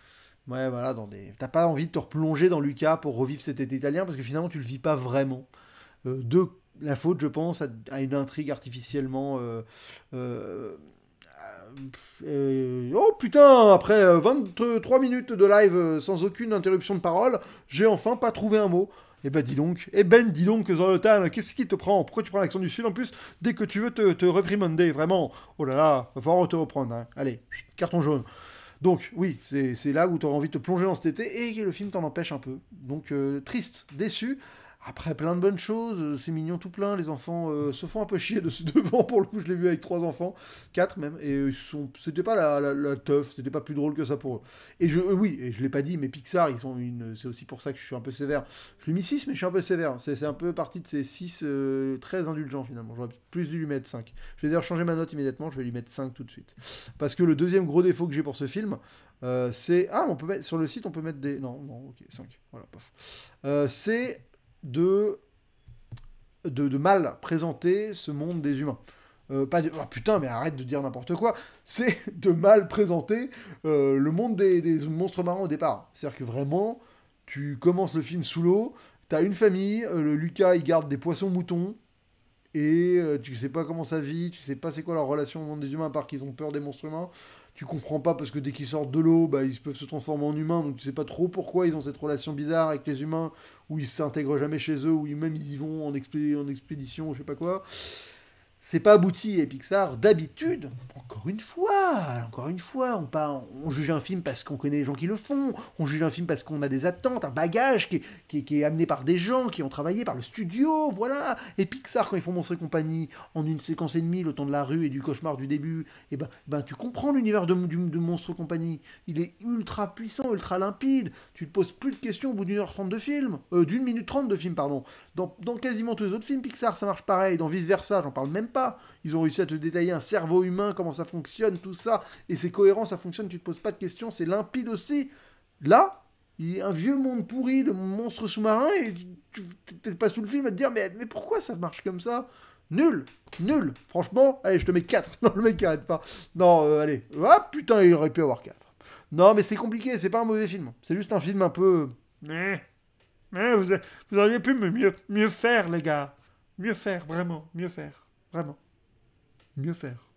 Ouais, voilà, dans des. T'as pas envie de te replonger dans Lucas pour revivre cet été italien parce que finalement tu le vis pas vraiment. Euh, de la faute, je pense, à, une intrigue artificiellement. Euh, euh, oh putain, après 23 minutes de live sans aucune interruption de parole, j'ai enfin pas trouvé un mot. Eh ben dis donc, eh ben dis donc Zoltan, qu'est-ce qui te prend? Pourquoi tu prends l'accent du sud en plus dès que tu veux te, te réprimander Vraiment, oh là là, va falloir te reprendre. Hein. Allez, carton jaune. Donc oui, c'est là où tu auras envie de te plonger dans cet été et le film t'en empêche un peu. Donc euh, triste, déçu. Après, plein de bonnes choses, euh, c'est mignon tout plein, les enfants euh, se font un peu chier de devant, pour le coup, je l'ai vu avec trois enfants, quatre même, et ils sont, c'était pas la, la, la teuf, c'était pas plus drôle que ça pour eux. Et je, oui, et je l'ai pas dit, mais Pixar, ils sont une, c'est aussi pour ça que je suis un peu sévère. Je lui ai mis 6, mais je suis un peu sévère. C'est, un peu partie de ces 6 très indulgents finalement. J'aurais plus dû lui mettre 5. Je vais d'ailleurs changer ma note immédiatement, je vais lui mettre 5 tout de suite. Parce que le deuxième gros défaut que j'ai pour ce film, c'est. Ah, on peut mettre, sur le site, on peut mettre des. Non, non, ok, 5. Voilà, paf. c'est de, mal présenter ce monde des humains. Euh, pas. Oh, putain, mais arrête de dire n'importe quoi. C'est de mal présenter euh, le monde des, monstres marins au départ. C'est-à-dire que vraiment, tu commences le film sous l'eau, t'as une famille, euh, le Lucas il garde des poissons moutons, et tu sais pas comment ça vit, tu sais pas c'est quoi leur relation au monde des humains, à part qu'ils ont peur des monstres humains. Tu comprends pas parce que dès qu'ils sortent de l'eau, bah, ils peuvent se transformer en humains, donc tu sais pas trop pourquoi ils ont cette relation bizarre avec les humains, où ils s'intègrent jamais chez eux, où même ils y vont en, en expédition, je sais pas quoi c'est pas abouti et Pixar d'habitude. Encore une fois, encore une fois, on, juge un film parce qu'on connaît les gens qui le font, on juge un film parce qu'on a des attentes, un bagage qui est, amené par des gens qui ont travaillé par le studio, voilà. Et Pixar, quand ils font Monstre et compagnie en une séquence et demie, le temps de la rue et du cauchemar du début, et eh ben, ben tu comprends l'univers de, de, Monstre compagnie. Il est ultra puissant, ultra limpide. Tu te poses plus de questions au bout d'une heure trente de film, euh, d'une minute trente de film, pardon. Dans, dans quasiment tous les autres films Pixar, ça marche pareil. Dans Vice Versa, j'en parle même pas. Ils ont réussi à te détailler un cerveau humain, comment ça fonctionne, tout ça. Et c'est cohérent, ça fonctionne, tu te poses pas de questions, c'est limpide aussi. Là, il y a un vieux monde pourri de monstres sous-marins et tu pas sous le film à te dire mais, pourquoi ça marche comme ça? Nul Nul Franchement, allez, je te mets 4. Non, le mec arrête pas. Non, euh, allez. Ah putain, il aurait pu avoir 4. Non, mais c'est compliqué, c'est pas un mauvais film. C'est juste un film un peu. Mais, vous, auriez pu mieux faire, les gars. Mieux faire, vraiment, mieux faire. Vraiment. Mieux faire.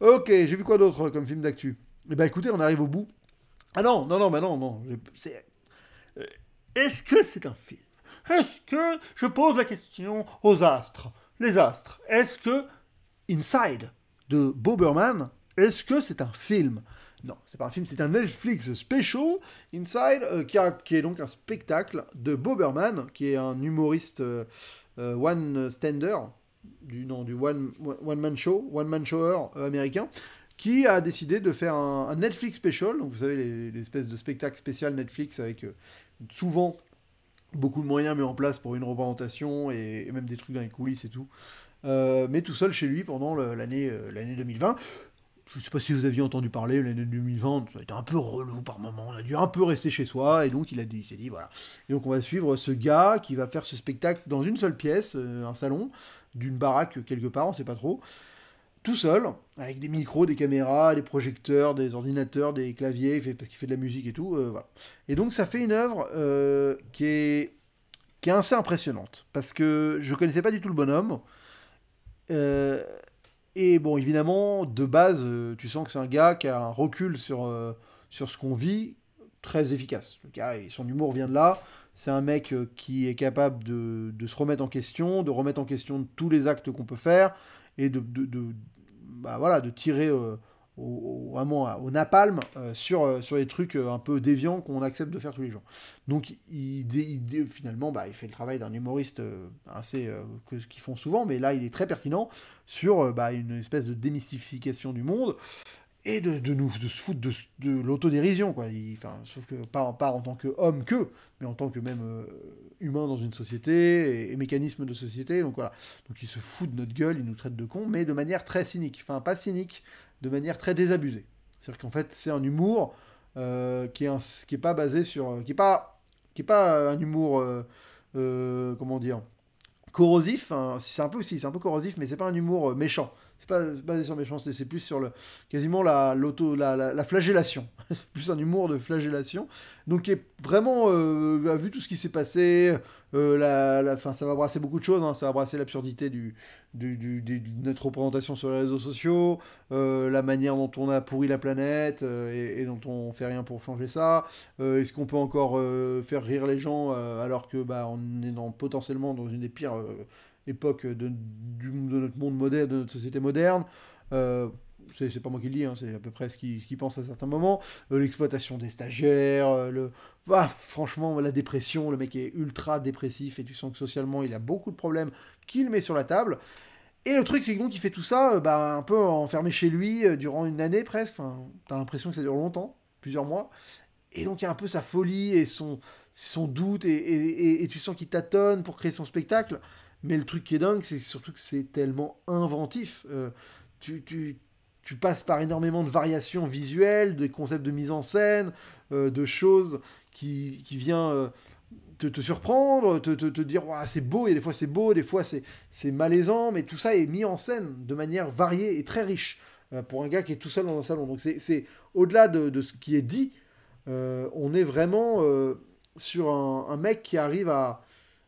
Ok, j'ai vu quoi d'autre comme film d'actu? Eh ben écoutez, on arrive au bout. Ah non, non, non, bah non, non. Euh, est-ce que c'est un film? Est-ce que je pose la question aux astres? Les astres. Est-ce que Inside de Boberman, est-ce que c'est un film? Non, c'est pas un film, c'est un Netflix special, Inside, euh, qui, qui, est donc un spectacle de Boberman, qui est un humoriste euh, one-stander, du nom du One, one Man Show, One Man Shower euh, américain, qui a décidé de faire un, Netflix special. Donc vous savez, l'espèce de spectacle spécial Netflix avec euh, souvent beaucoup de moyens mis en place pour une représentation et, même des trucs dans les coulisses et tout. Euh, mais tout seul chez lui pendant l'année l'année 2020. je sais pas si vous aviez entendu parler, l'année 2020, ça a été un peu relou par moment, on a dû un peu rester chez soi, et donc il, a s'est dit, voilà. Et donc on va suivre ce gars qui va faire ce spectacle dans une seule pièce, un salon, d'une baraque quelque part, on sait pas trop, tout seul, avec des micros, des caméras, des projecteurs, des ordinateurs, des claviers, parce qu'il fait de la musique et tout, euh. Et donc ça fait une œuvre euh, qui, est, assez impressionnante, parce que je connaissais pas du tout le bonhomme, euh, et bon, évidemment, de base, tu sens que c'est un gars qui a un recul sur, ce qu'on vit très efficace. Son humour vient de là. C'est un mec euh, qui est capable de, de se remettre en question, de remettre en question tous les actes qu'on peut faire et de, de, bah voilà, de tirer euh, au, vraiment au napalm euh, sur, sur les trucs un peu déviants qu'on accepte de faire tous les jours. Donc il, finalement, bah, il fait le travail d'un humoriste assez que ce qu'ils font souvent, mais là il est très pertinent sur bah, une espèce de démystification du monde et de, de nous de se foutre de, de l'autodérision quoi. Enfin, sauf que pas, pas en tant qu'homme que, mais en tant que même euh, humain dans une société et, et mécanisme de société. Donc voilà. Donc il se fout de notre gueule, il nous traite de cons, mais de manière très cynique. Enfin pas cynique, de manière très désabusée. C'est-à-dire qu'en fait c'est un humour euh, qui est un- qui est pas basé sur, qui est pas qui est pas un humour euh, euh, comment dire corrosif. hein. C'est un peu aussi, c'est un peu corrosif, mais c'est pas un humour euh, méchant. C'est pas basé sur méchanceté, c'est plus sur le quasiment la l'auto la, la, la flagellation. c'est plus un humour de flagellation. Donc est vraiment euh, vu tout ce qui s'est passé. euh, la, la, fin, ça va brasser beaucoup de choses. hein. Ça va brasser l'absurdité du, du, du- du- notre représentation sur les réseaux sociaux, euh, la manière dont on a pourri la planète et, dont on fait rien pour changer ça. Est-ce qu'on peut encore faire rire les gens alors que bah, on est dans, potentiellement dans une des pires époques de, notre monde moderne, de notre société moderne euh, c'est pas moi qui le dis, hein, c'est à peu près ce qu'il ce qu'il pense à certains moments. Euh, L'exploitation des stagiaires, euh, le... Ah, franchement, la dépression, le mec est ultra dépressif et tu sens que socialement il a beaucoup de problèmes qu'il met sur la table. Et le truc, c'est que donc il fait tout ça euh, bah, un peu enfermé chez lui durant une année presque. Enfin, t'as l'impression que ça dure longtemps, plusieurs mois. Et donc il y a un peu sa folie et son, son doute, et tu sens qu'il tâtonne pour créer son spectacle. Mais le truc qui est dingue, c'est surtout que c'est tellement inventif. Euh, tu, passes par énormément de variations visuelles, des concepts de mise en scène, euh, de choses qui, vient euh, te, surprendre, te, te, dire c'est beau, et des fois c'est beau, des fois c'est malaisant, mais tout ça est mis en scène de manière variée et très riche pour un gars qui est tout seul dans un salon. Donc c'est- au-delà de, ce qui est dit, on est vraiment sur un mec qui arrive à,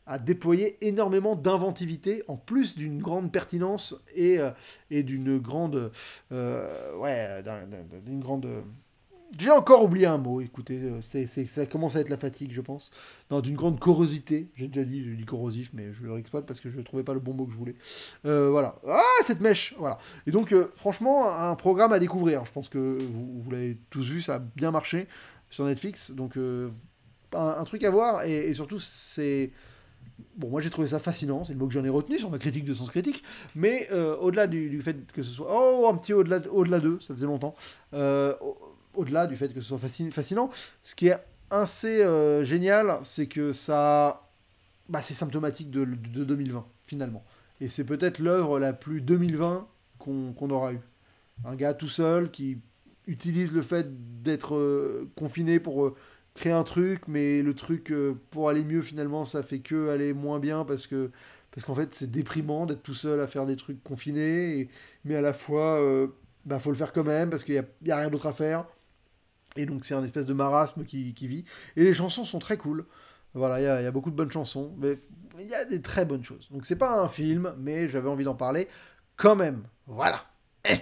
à déployer énormément d'inventivité, en plus d'une grande pertinence et, euh, et d'une grande... euh, ouais, d'un- d'un- d'une grande... J'ai encore oublié un mot, écoutez, euh, c'est, ça commence à être la fatigue, je pense. Non, d'une grande corrosité. J'ai déjà dit, j'ai dit corrosif, mais je le réexploite parce que je ne trouvais pas le bon mot que je voulais. Euh, voilà. Ah, cette mèche Voilà. Et donc, euh, franchement, un programme à découvrir. Je pense que vous, l'avez tous vu, ça a bien marché sur Netflix. Donc, euh, un, truc à voir. Et surtout, c'est. Bon, moi j'ai trouvé ça fascinant, c'est le mot que j'en ai retenu sur ma critique de sens critique, mais euh, au-delà du, fait que ce soit. Oh, un petit au-delà au-delà d'eux, ça faisait longtemps. Euh, au- au-delà du fait que ce soit fascin- fascinant, ce qui est assez euh, génial, c'est que ça. Bah, c'est symptomatique de, de 2020, finalement. Et c'est peut-être l'œuvre la plus 2020 qu'on qu'on aura eue. Un gars tout seul qui utilise le fait d'être confiné pour créer un truc, mais le truc euh, pour aller mieux finalement ça fait que aller moins bien parce que parce qu'en fait c'est déprimant d'être tout seul à faire des trucs confinés, mais à la fois euh, bah, faut le faire quand même parce qu'il n'y a, a rien d'autre à faire. Et donc c'est un espèce de marasme qui, qui vit. Et les chansons sont très cool. Voilà, il y, a- il y a beaucoup de bonnes chansons, mais il y a des très bonnes choses. Donc c'est pas un film, mais j'avais envie d'en parler quand même. Voilà. Eh.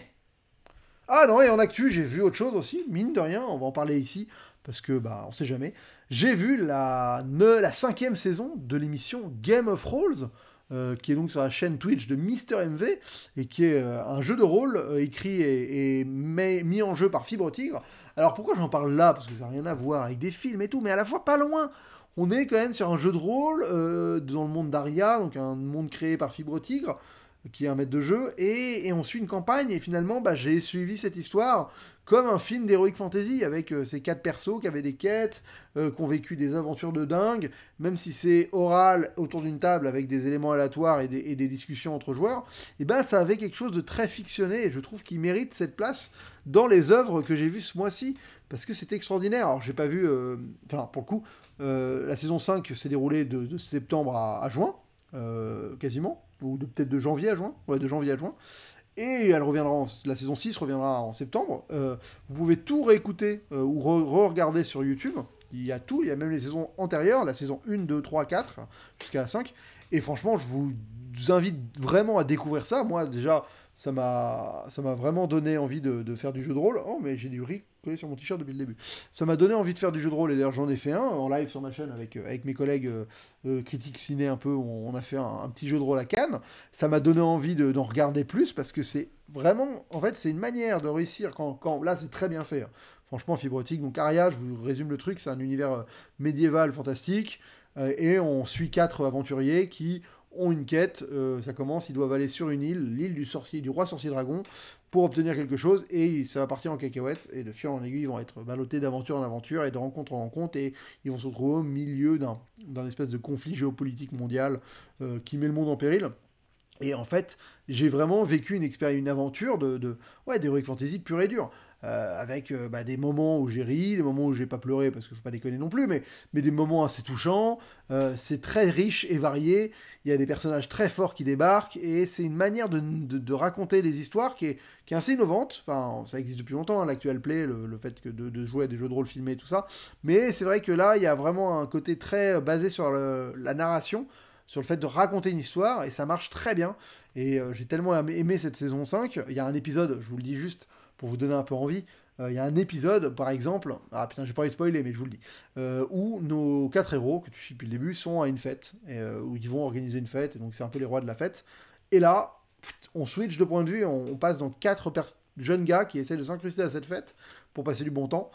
Ah non, et en actu, j'ai vu autre chose aussi, mine de rien, on va en parler ici, parce que bah on sait jamais. J'ai vu la, cinquième saison de l'émission Game of Rolls, euh, qui est donc sur la chaîne Twitch de Mister MV, et qui est euh, un jeu de rôle euh, écrit et, mis, en jeu par Fibre Tigre. Alors pourquoi j'en parle là? Parce que ça n'a rien à voir avec des films et tout, mais à la fois pas loin. On est quand même sur un jeu de rôle dans le monde d'Aria, donc un monde créé par Fibre Tigre, qui est un maître de jeu, et, on suit une campagne, et finalement, bah, j'ai suivi cette histoire comme un film d'Heroic Fantasy, avec euh, ces quatre persos qui avaient des quêtes, euh, qui ont vécu des aventures de dingue, même si c'est oral autour d'une table avec des éléments aléatoires et des, discussions entre joueurs, et ben ça avait quelque chose de très fictionné, et je trouve qu'il mérite cette place dans les œuvres que j'ai vues ce mois-ci, parce que c'était extraordinaire. Alors j'ai pas vu, euh, enfin pour le coup, la saison 5 s'est déroulée de, septembre à juin, quasiment ou peut-être de janvier à juin, ouais, de janvier à juin. Et la saison 6 reviendra en septembre. Euh, vous pouvez tout réécouter euh, ou re-regarder sur YouTube. Il y a tout, il y a même les saisons antérieures, la saison 1, 2, 3, 4, jusqu'à la 5. Et franchement, je vous invite vraiment à découvrir ça. Moi, déjà, ça m'a vraiment donné envie de, faire du jeu de rôle. Oh, mais j'ai du riz collé sur mon t-shirt depuis le début. Ça m'a donné envie de faire du jeu de rôle, et d'ailleurs j'en ai fait un en live sur ma chaîne avec, euh, mes collègues euh, euh, critiques ciné un peu, on, a fait un, petit jeu de rôle à Cannes. Ça m'a donné envie d'en regarder plus, parce que c'est vraiment, en fait, c'est une manière de réussir quand, quand là c'est très bien fait. Hein. Franchement, fibrotique. Donc Aria, je vous résume le truc, c'est un univers médiéval fantastique, et on suit quatre aventuriers qui ont une quête. Euh, ça commence, ils doivent aller sur une île, l'île du sorcier, du roi sorcier dragon, pour obtenir quelque chose, et ça va partir en cacahuète, et de fil en aiguille, ils vont être ballottés d'aventure en aventure, et de rencontre en rencontre, et ils vont se retrouver au milieu d'un espèce de conflit géopolitique mondial euh, qui met le monde en péril. Et en fait, j'ai vraiment vécu une expérience, une aventure de, de ouais, d'heroic fantasy pure et dure. Euh, avec euh, bah, des moments où j'ai ri, des moments où j'ai pas pleuré, parce qu'il faut pas déconner non plus, mais, mais des moments assez touchants. Euh, c'est très riche et varié. Il y a des personnages très forts qui débarquent, et c'est une manière de, raconter les histoires qui est, assez innovante. Enfin, ça existe depuis longtemps, hein, l'actuel play, le, fait que de, jouer à des jeux de rôle filmés, tout ça. Mais c'est vrai que là, il y a vraiment un côté très basé sur la narration sur le fait de raconter une histoire, et ça marche très bien. Et j'ai tellement aimé cette saison 5. Il y a un épisode, je vous le dis juste, pour vous donner un peu envie, euh, il y a un épisode, par exemple, ah putain, j'ai pas envie de spoiler, mais je vous le dis, euh, où nos quatre héros, que tu suis depuis le début, sont à une fête, et, euh, où ils vont organiser une fête, et donc c'est un peu les rois de la fête. Et là, on switch de point de vue, on, passe dans quatre jeunes gars qui essaient de s'incruster à cette fête pour passer du bon temps.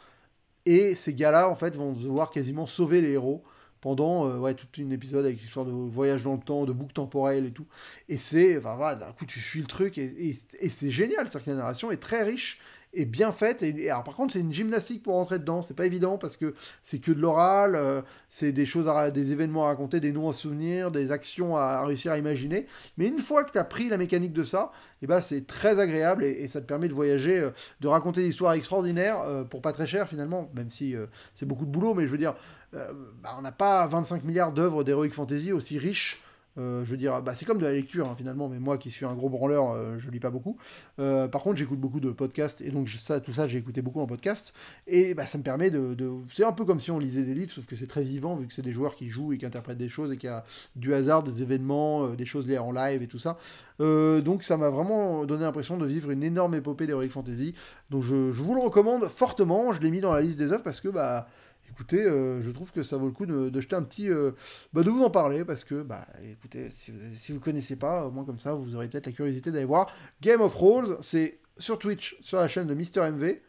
Et ces gars-là, en fait, vont devoir quasiment sauver les héros pendant ouais, tout un épisode avec l'histoire de voyage dans le temps, de boucle temporelle et tout. Et c'est, enfin voilà, d'un coup tu suis le truc et, et, c'est génial, c'est que la narration est très riche et bien faite. Et, alors par contre, c'est une gymnastique pour rentrer dedans. C'est pas évident parce que c'est que de l'oral, euh, c'est des choses, à, des événements à raconter, des noms à souvenir, des actions à, réussir à imaginer. Mais une fois que tu as pris la mécanique de ça, et eh ben c'est très agréable et, ça te permet de voyager, euh, de raconter des histoires extraordinaires euh, pour pas très cher finalement, même si c'est beaucoup de boulot. Mais je veux dire, bah, on n'a pas 25 milliards d'œuvres d'heroic fantasy aussi riches euh, je veux dire, bah, c'est comme de la lecture hein, finalement, mais moi qui suis un gros branleur, euh, je lis pas beaucoup. Euh, par contre, j'écoute beaucoup de podcasts, et donc tout ça, j'ai écouté beaucoup en podcast, et bah, ça me permet de. C'est un peu comme si on lisait des livres, sauf que c'est très vivant, vu que c'est des joueurs qui jouent et qui interprètent des choses, et qu'il y a du hasard, des événements, des choses liées en live et tout ça. donc ça m'a vraiment donné l'impression de vivre une énorme épopée d'Heroic Fantasy. Donc je, je, vous le recommande fortement, je l'ai mis dans la liste des œuvres parce que bah écoutez, euh, je trouve que ça vaut le coup de, jeter un petit. Euh, bah, de vous en parler, parce que, bah, écoutez, si vous ne connaissez pas, au moins comme ça, vous aurez peut-être la curiosité d'aller voir. Game of Rolls, c'est sur Twitch, sur la chaîne de Mister MV,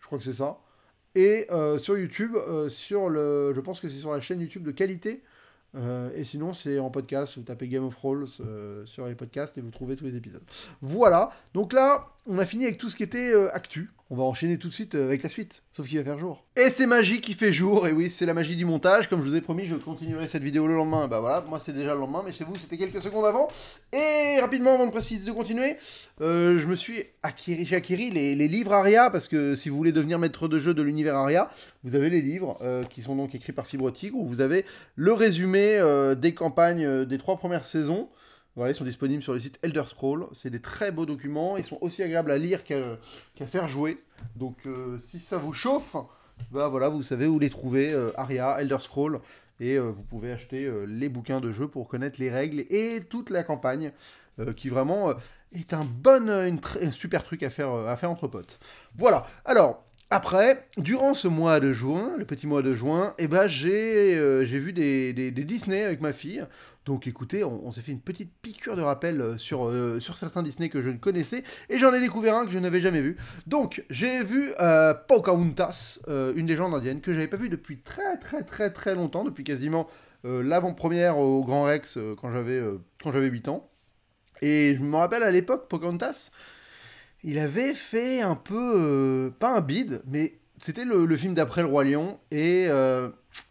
je crois que c'est ça. Et euh, sur YouTube, sur le, je pense que c'est sur la chaîne YouTube de qualité. et sinon, c'est en podcast. Vous tapez Game of Rolls sur les podcasts et vous trouvez tous les épisodes. Voilà. Donc là, on a fini avec tout ce qui était actu. On va enchaîner tout de suite euh, avec la suite, sauf qu'il va faire jour. Et c'est magie qui fait jour, et oui, c'est la magie du montage. Comme je vous ai promis, je continuerai cette vidéo le lendemain. Bah voilà, moi c'est déjà le lendemain, mais chez vous c'était quelques secondes avant. Et rapidement, avant de préciser de continuer, euh, je me suis acquis, j'ai acquis les, livres Aria, parce que si vous voulez devenir maître de jeu de l'univers Aria, vous avez les livres euh, qui sont donc écrits par Fibre Tigre, où vous avez le résumé des campagnes des trois premières saisons. Voilà, ils sont disponibles sur le site Elder Scroll. C'est des très beaux documents. Ils sont aussi agréables à lire qu'à faire jouer. Donc, euh, si ça vous chauffe, bah voilà, vous savez où les trouver. Euh, Aria, Elder Scroll. Et euh, vous pouvez acheter les bouquins de jeu pour connaître les règles et toute la campagne, qui vraiment est un bon, un super truc à faire, à faire entre potes. Voilà. Alors, après, durant ce mois de juin, le petit mois de juin, eh ben, j'ai vu des, des, Disney avec ma fille. Donc écoutez, on, s'est fait une petite piqûre de rappel euh, sur, euh, sur certains Disney que je ne connaissais, et j'en ai découvert un que je n'avais jamais vu. Donc j'ai vu euh, Pocahontas, une légende indienne, que j'avais pas vu depuis très très très très longtemps, depuis quasiment l'avant-première au Grand Rex quand j'avais quand j'avais 8 ans. Et je me rappelle à l'époque, Pocahontas, il avait fait un peu, pas un bide, mais c'était le, film d'après le Roi Lion, et,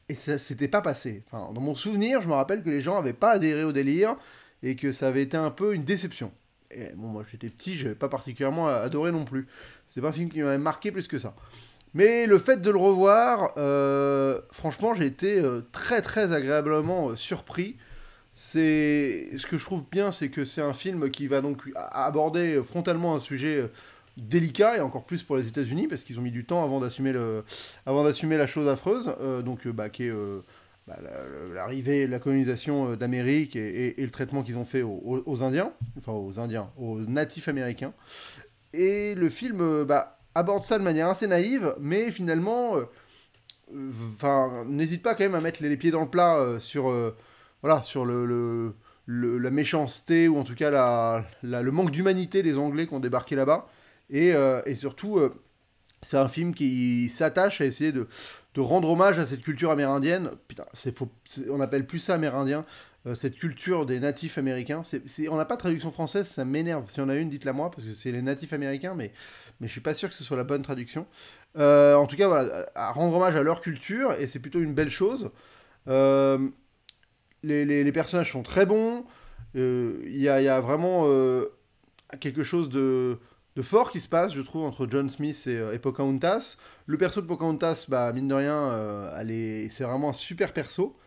et ça s'était pas passé. Enfin, dans mon souvenir, je me rappelle que les gens n'avaient pas adhéré au délire, et que ça avait été un peu une déception. Et bon, moi j'étais petit, je n'avais pas particulièrement adoré non plus. C'est pas un film qui m'avait marqué plus que ça. Mais le fait de le revoir, euh, franchement, j'ai été euh, très très agréablement euh, surpris. C'est ce que je trouve bien, c'est que c'est un film qui va donc aborder frontalement un sujet délicat et encore plus pour les États-Unis parce qu'ils ont mis du temps avant d'assumer le, avant d'assumer la chose affreuse, donc bah, qui est bah, l'arrivée, la colonisation d'Amérique et, le traitement qu'ils ont fait aux, Indiens, enfin aux Indiens, aux natifs américains. Et le film, bah, aborde ça de manière assez naïve, mais finalement, euh, enfin, n'hésite pas quand même à mettre les, pieds dans le plat euh, sur, euh, voilà, sur le, la méchanceté ou en tout cas la, le manque d'humanité des Anglais qui ont débarqué là-bas. Et, et, surtout, c'est un film qui s'attache à essayer de, rendre hommage à cette culture amérindienne. Putain, c'est on appelle plus ça amérindien. cette culture des natifs américains. c'est on n'a pas de traduction française, ça m'énerve. Si on a une, dites-la moi, parce que c'est les natifs américains, mais mais je suis pas sûr que ce soit la bonne traduction. Euh, en tout cas, voilà, à rendre hommage à leur culture, et c'est plutôt une belle chose. Euh, les, personnages sont très bons. Euh, il y, a vraiment quelque chose de, fort qui se passe, je trouve, entre John Smith et, Pocahontas. Le perso de Pocahontas, bah, mine de rien, c'est vraiment un super perso.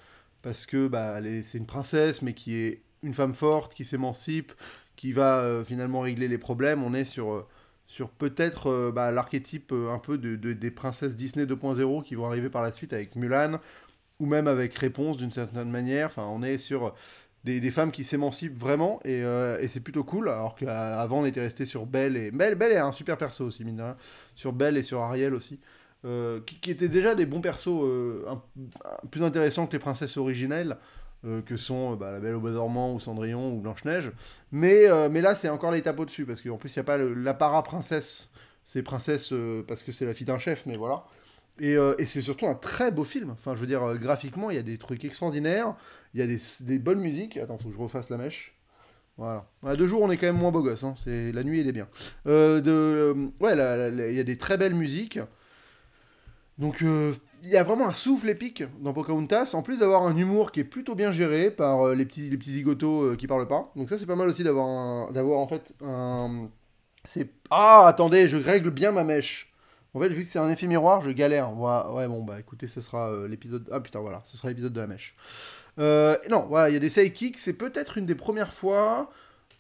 Parce que bah, c'est une princesse, mais qui est une femme forte, qui s'émancipe, qui va finalement régler les problèmes. On est sur sur peut-être euh, bah, l'archétype euh, un peu de, des princesses Disney 2.0 qui vont arriver par la suite avec Mulan, ou même avec Réponse d'une certaine manière. Enfin, on est sur des, femmes qui s'émancipent vraiment, euh, et, c'est plutôt cool, alors qu'avant on était resté sur Belle, et Belle, Belle est un super perso aussi, mine de rien, sur Belle et sur Ariel aussi. qui, étaient déjà des bons persos plus intéressants que les princesses originelles, euh, que sont euh, bah, La Belle au Bois dormant ou Cendrillon ou Blanche-Neige. Mais, euh, mais là, c'est encore l'étape au-dessus, parce qu'en plus, il n'y a pas la para-princesse. C'est princesse parce que c'est la fille d'un chef, mais voilà. Et, et c'est surtout un très beau film. Enfin, je veux dire, graphiquement, il y a des trucs extraordinaires. Il y a des, des, bonnes musiques. Attends, faut que je refasse la mèche. Voilà. À deux jours, on est quand même moins beau gosse. Hein. C'est la nuit, il est bien. de, ouais, il y a des très belles musiques. Donc, il y a vraiment un souffle épique dans Pocahontas, en plus d'avoir un humour qui est plutôt bien géré par euh, les, petits, les petits zigotos euh, qui parlent pas. Donc ça c'est pas mal aussi d'avoir d'avoir en fait un... Ah attendez, je règle bien ma mèche. En fait vu que c'est un effet miroir, je galère. Ouais, bon bah écoutez, ce sera euh, l'épisode... Ah putain voilà, ce sera l'épisode de la mèche. non, voilà, il y a des sidekicks, c'est peut-être une des premières fois,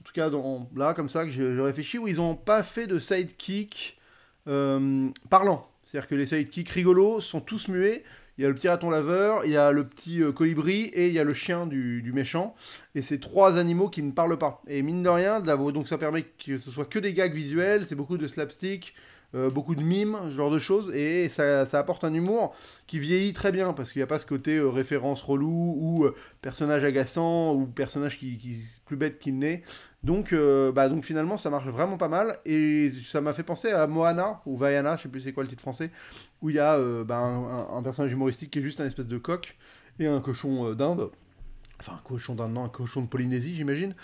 en tout cas là comme ça que je, réfléchis, où ils ont pas fait de sidekick parlant. C'est-à-dire que les sidekicks rigolos sont tous muets. Il y a le petit raton laveur, il y a le petit euh, colibri et il y a le chien du, méchant. Et c'est trois animaux qui ne parlent pas. Et mine de rien, donc ça permet que ce soit que des gags visuels, c'est beaucoup de slapstick, euh, beaucoup de mimes, ce genre de choses. Et ça, apporte un humour qui vieillit très bien parce qu'il n'y a pas ce côté euh, référence relou ou personnage agaçant ou personnage qui, qui plus bête qu'il n'est. Donc, euh, bah, donc finalement, ça marche vraiment pas mal. Et ça m'a fait penser à Moana, ou Vaiana, je sais plus c'est quoi le titre français, où il y a euh, bah, un, personnage humoristique qui est juste un espèce de coq et un cochon euh, d'Inde. Enfin, un cochon d'Inde, non, un cochon de Polynésie, j'imagine.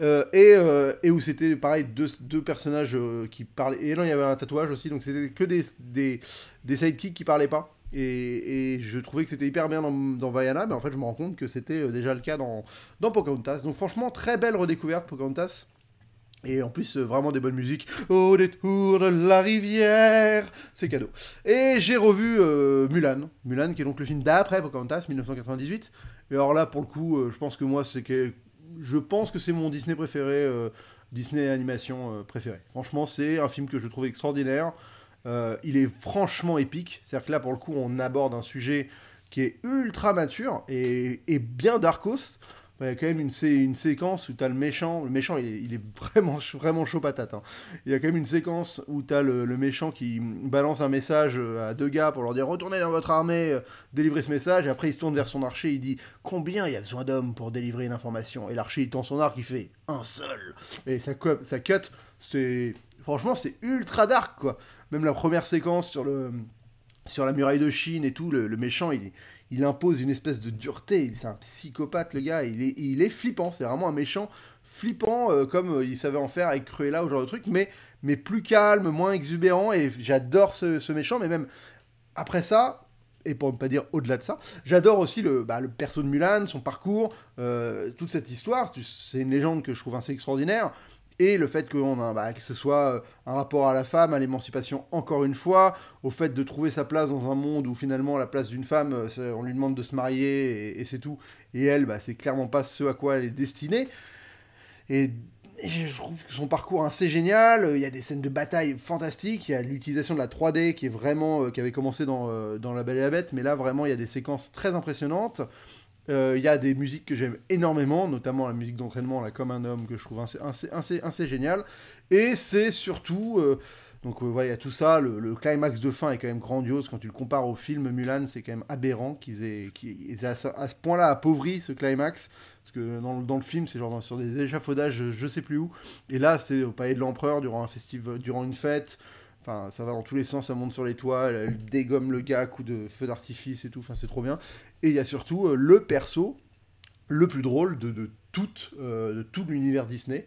et, et, où c'était pareil, deux, deux personnages qui parlaient. Et là, il y avait un tatouage aussi, donc c'était que des, des, des sidekicks qui parlaient pas. Et, je trouvais que c'était hyper bien dans, Vaiana, mais en fait, je me rends compte que c'était euh, déjà le cas dans, dans Pocahontas. Donc, franchement, très belle redécouverte, Pocahontas. Et en plus, euh, vraiment des bonnes musiques. Au détour de la rivière, c'est cadeau. Et j'ai revu euh, Mulan. Mulan, qui est donc le film d'après Pocahontas, 1998. Et alors là, pour le coup, je pense que moi, c'est que. Je pense que c'est mon Disney préféré, Disney animation préféré. Franchement, c'est un film que je trouve extraordinaire. Euh, il est franchement épique. C'est-à-dire que là, pour le coup, on aborde un sujet qui est ultra mature et, bien darkos. Il y a quand même une, séquence où tu le méchant. Le méchant, il est, vraiment, vraiment chaud patate. Il y a quand même une séquence où tu le, méchant qui balance un message à deux gars pour leur dire Retournez dans votre armée, euh, délivrez ce message. Et après, il se tourne vers son archer. Il dit Combien il y a besoin d'hommes pour délivrer une information? Et l'archer, il tend son arc, il fait Un seul. Et ça, cut. C'est Franchement, c'est ultra dark, quoi. Même la première séquence sur la muraille de Chine et tout, le, méchant, il, il impose une espèce de dureté. C'est un psychopathe, le gars. Il est, il est flippant. C'est vraiment un méchant flippant comme il savait en faire avec Cruella ou genre de truc, mais, mais plus calme, moins exubérant, et j'adore ce, ce méchant, mais même après ça, et pour ne pas dire au-delà de ça, j'adore aussi le, bah, le perso de Mulan, son parcours, euh, toute cette histoire. C'est une légende que je trouve assez extraordinaire. Et le fait que, bah, que ce soit euh, un rapport à la femme, à l'émancipation encore une fois, au fait de trouver sa place dans un monde où finalement la place d'une femme, euh, on lui demande de se marier et, c'est tout. Et elle, bah, c'est clairement pas ce à quoi elle est destinée. Et je trouve que son parcours assez génial. Il y a des scènes de bataille fantastiques. Il y a l'utilisation de la 3D qui est vraiment euh, qui avait commencé dans, dans La Belle et la Bête, mais là vraiment il y a des séquences très impressionnantes. Euh, il y a des musiques que j'aime énormément, notamment la musique d'entraînement, là, comme un homme, que je trouve assez, assez, génial. Et c'est surtout, donc voilà, il y a tout ça. Le, climax de fin est quand même grandiose quand tu le compares au film Mulan. C'est quand même aberrant qu'ils aient, aient, à ce point-là appauvri ce climax. Parce que dans, dans le film, c'est genre sur des échafaudages, je sais plus où. Et là, c'est au palais de l'empereur durant un durant une fête. Enfin, ça va dans tous les sens, ça monte sur les toits, elle dégomme le gars à coups de feu d'artifice et tout. Enfin, c'est trop bien. Et il y a surtout euh, le perso le plus drôle de, de, euh, de tout l'univers Disney.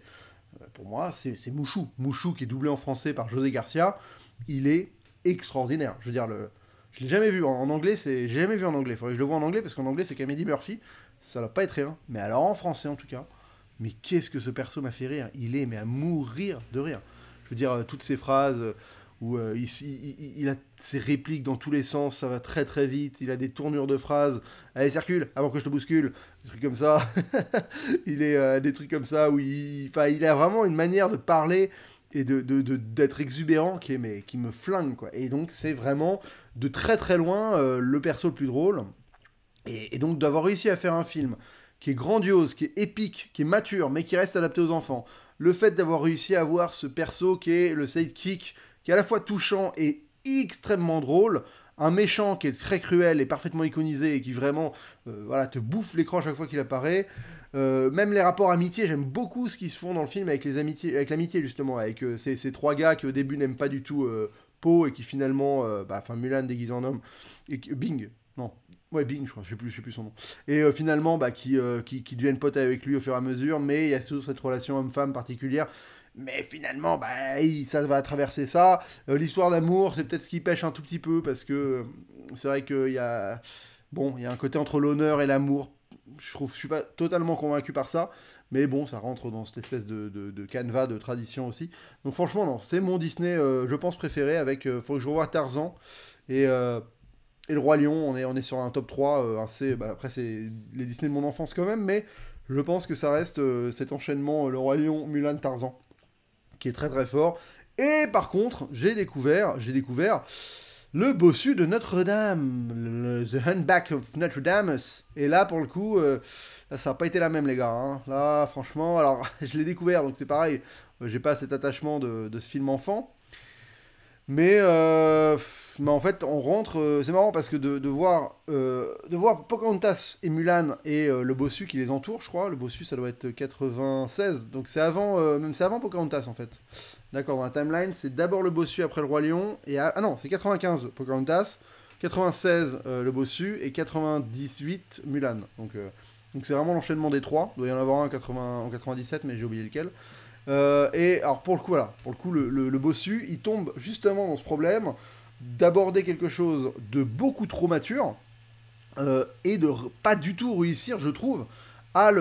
Euh, pour moi, c'est Mouchou. Mouchou qui est doublé en français par José Garcia. Il est extraordinaire. Je veux dire, le, je l'ai jamais vu en, anglais, c'est jamais vu en anglais. Faudrait que je le vois en anglais parce qu'en anglais c'est Eddie Murphy. Ça va pas être rien. Mais alors en français en tout cas. Mais qu'est-ce que ce perso m'a fait rire Il est mais à mourir de rire. Je veux dire toutes ces phrases où euh, il, a ses répliques dans tous les sens, ça va très très vite, il a des tournures de phrases, allez circule avant que je te bouscule, des trucs comme ça, il est des trucs comme ça où il, il a vraiment une manière de parler et de, d'être exubérant qui, mais, qui me flingue quoi. Et donc c'est vraiment de très très loin le perso le plus drôle. Et, donc d'avoir réussi à faire un film qui est grandiose, qui est épique, qui est mature, mais qui reste adapté aux enfants. Le fait d'avoir réussi à avoir ce perso qui est le sidekick, qui est à la fois touchant et extrêmement drôle, un méchant qui est très cruel et parfaitement iconisé et qui vraiment euh, voilà, te bouffe l'écran chaque fois qu'il apparaît. Euh, même les rapports amitié, j'aime beaucoup ce qui se font dans le film avec les amitiés, avec l'amitié justement, avec euh, ces, trois gars qui au début n'aiment pas du tout Poe et qui finalement, bah, enfin Mulan déguisé en homme, et Bing, non, Ouais, Bing, je crois, je sais plus, sais plus son nom. Et finalement, bah, qui, qui, qui, deviennent potes avec lui au fur et à mesure, mais il y a toujours cette relation homme-femme particulière. Mais finalement, bah, ça va traverser ça. Euh, l'histoire d'amour, c'est peut-être ce qui pêche un tout petit peu, parce que c'est vrai qu'il y a... Bon, il y a un côté entre l'honneur et l'amour. Je trouve, je suis pas totalement convaincu par ça, mais bon, ça rentre dans cette espèce de, de, de canevas de tradition aussi. Donc franchement, non, c'est mon Disney, je pense, préféré, avec... faut que je revoie Tarzan, et et le Roi Lion, on est, on est sur un top 3 euh, assez. Bah, après, c'est les Disney de mon enfance quand même, mais je pense que ça reste euh, cet enchaînement euh, Le Roi Lion, Mulan, Tarzan, qui est très très fort. Et par contre, j'ai découvert, j'ai découvert le bossu de Notre-Dame, The Handback of Notre-Dame. Et là, pour le coup, ça n'a pas été la même, les gars. Hein. Là, franchement, alors, je l'ai découvert, donc c'est pareil. j'ai pas cet attachement de, ce film enfant. Mais, euh, mais en fait, on rentre. Euh, c'est marrant parce que de, voir, euh, de voir Pocahontas et Mulan et le bossu qui les entoure, je crois. Le bossu, ça doit être 96. Donc c'est avant, même c'est avant Pocahontas en fait. D'accord, dans la timeline, c'est d'abord le bossu, après le Roi Lion. Et ah non, c'est 95 Pocahontas, 96 le bossu et 98 Mulan. Donc donc c'est vraiment l'enchaînement des trois. Il doit y en avoir un en, 80, en 97, mais j'ai oublié lequel. Euh, et alors pour le coup, voilà, pour le coup, le, bossu, il tombe justement dans ce problème d'aborder quelque chose de beaucoup trop mature euh, et de pas du tout réussir, je trouve, à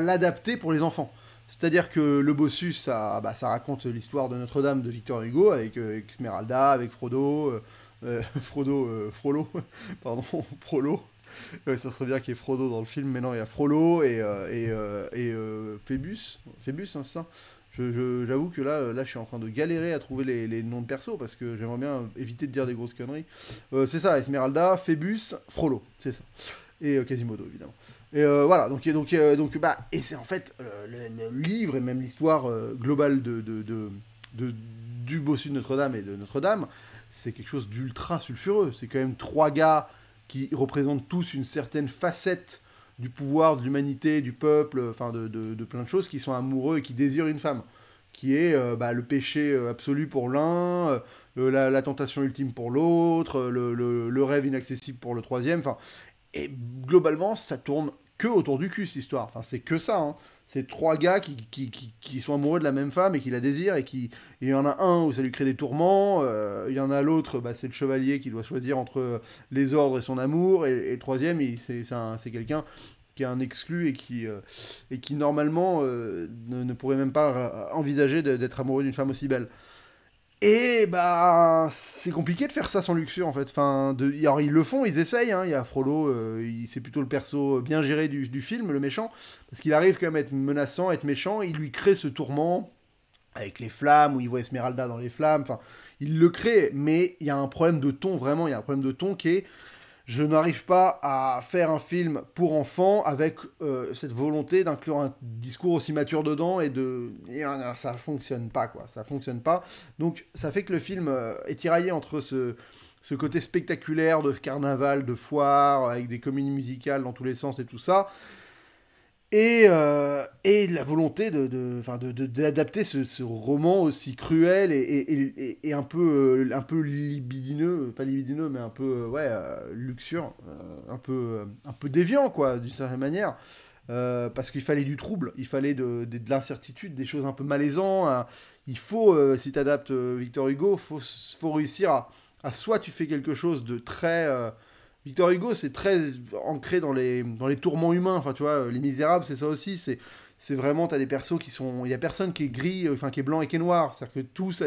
l'adapter pour les enfants. C'est-à-dire que le bossu, ça, bah, ça raconte l'histoire de Notre-Dame de Victor Hugo avec, euh, avec Frodo, Frodo, Frollo, pardon, Frollo. Ça serait bien qu'il y ait Frodo dans le film, mais non, il y a Frollo et, et, et Phébus, Phébus, hein, c'est ça J'avoue que là, là, je suis en train de galérer à trouver les, noms de persos parce que j'aimerais bien éviter de dire des grosses conneries. Euh, c'est ça, Esmeralda, Phébus, Frollo, c'est ça. Et euh, Quasimodo, évidemment. Et euh, voilà, donc, donc, donc bah, et c'est en fait le, livre et même l'histoire globale de, de, de, du bossu de Notre-Dame et de Notre-Dame, c'est quelque chose d'ultra sulfureux. C'est quand même trois gars qui représentent tous une certaine facette du pouvoir, de l'humanité, du peuple, enfin de, de, plein de choses, qui sont amoureux et qui désirent une femme, qui est euh, bah, le péché euh, absolu pour l'un, euh, la, tentation ultime pour l'autre, le, le, rêve inaccessible pour le troisième, enfin, et globalement, ça tourne que autour du cul, cette histoire. Enfin, c'est que ça. Hein. C'est trois gars qui, qui, sont amoureux de la même femme et qui la désirent. Et il y en a un où ça lui crée des tourments. Euh, il y en a l'autre, bah, c'est le chevalier qui doit choisir entre les ordres et son amour. Et, le troisième, c'est quelqu'un qui est un exclu et qui, euh, normalement euh, ne, pourrait même pas envisager d'être amoureux d'une femme aussi belle. Et bah, c'est compliqué de faire ça sans Luxure en fait. Enfin, de... Alors ils le font, ils essayent. Hein. Il y a Frollo, euh, c'est plutôt le perso bien géré du, film, le méchant, parce qu'il arrive quand même à être menaçant, à être méchant. Il lui crée ce tourment avec les flammes, où il voit Esmeralda dans les flammes. Enfin, il le crée, mais il y a un problème de ton vraiment. Il y a un problème de ton qui est je n'arrive pas à faire un film pour enfants avec euh, cette volonté d'inclure un discours aussi mature dedans et de et, euh, ça fonctionne pas quoi. Ça fonctionne pas. Donc ça fait que le film euh, est tiraillé entre ce ce côté spectaculaire de carnaval de foire avec des comédies musicales dans tous les sens et tout ça et, euh, et la volonté de, de, d'adapter ce, ce, roman aussi cruel et, et, et, un, peu, euh, un peu libidineux, pas libidineux, mais un peu euh, ouais, luxure, un, peu, un peu déviant, quoi, d'une certaine manière. parce qu'il fallait du trouble, il fallait de, de, l'incertitude, des choses un peu malaisantes. Hein. Il faut, si tu adaptes Victor Hugo, il faut, faut, réussir à, à, soit tu fais quelque chose de très Victor Hugo, c'est très ancré dans les, dans les tourments humains. Enfin, tu vois, Les Misérables, c'est ça aussi. C'est, c'est vraiment, t'as des persos qui sont. Il y a personne qui est gris, euh, enfin, qui est blanc et qui est noir. C'est-à-dire que tous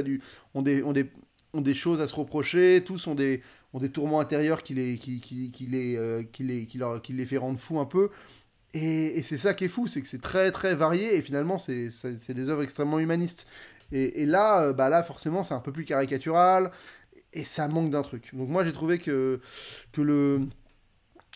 ont, des, ont, des, ont des choses à se reprocher, tous ont des, ont des tourments intérieurs qui les, qui, qui, qui les, euh, qui, les, qui, leur, qui les fait rendre fous un peu. Et, c'est ça qui est fou, c'est que c'est très très varié et finalement c'est, des œuvres extrêmement humanistes. Et, et, là, euh, bah là forcément c'est un peu plus caricatural et ça manque d'un truc. Donc moi j'ai trouvé que, que le,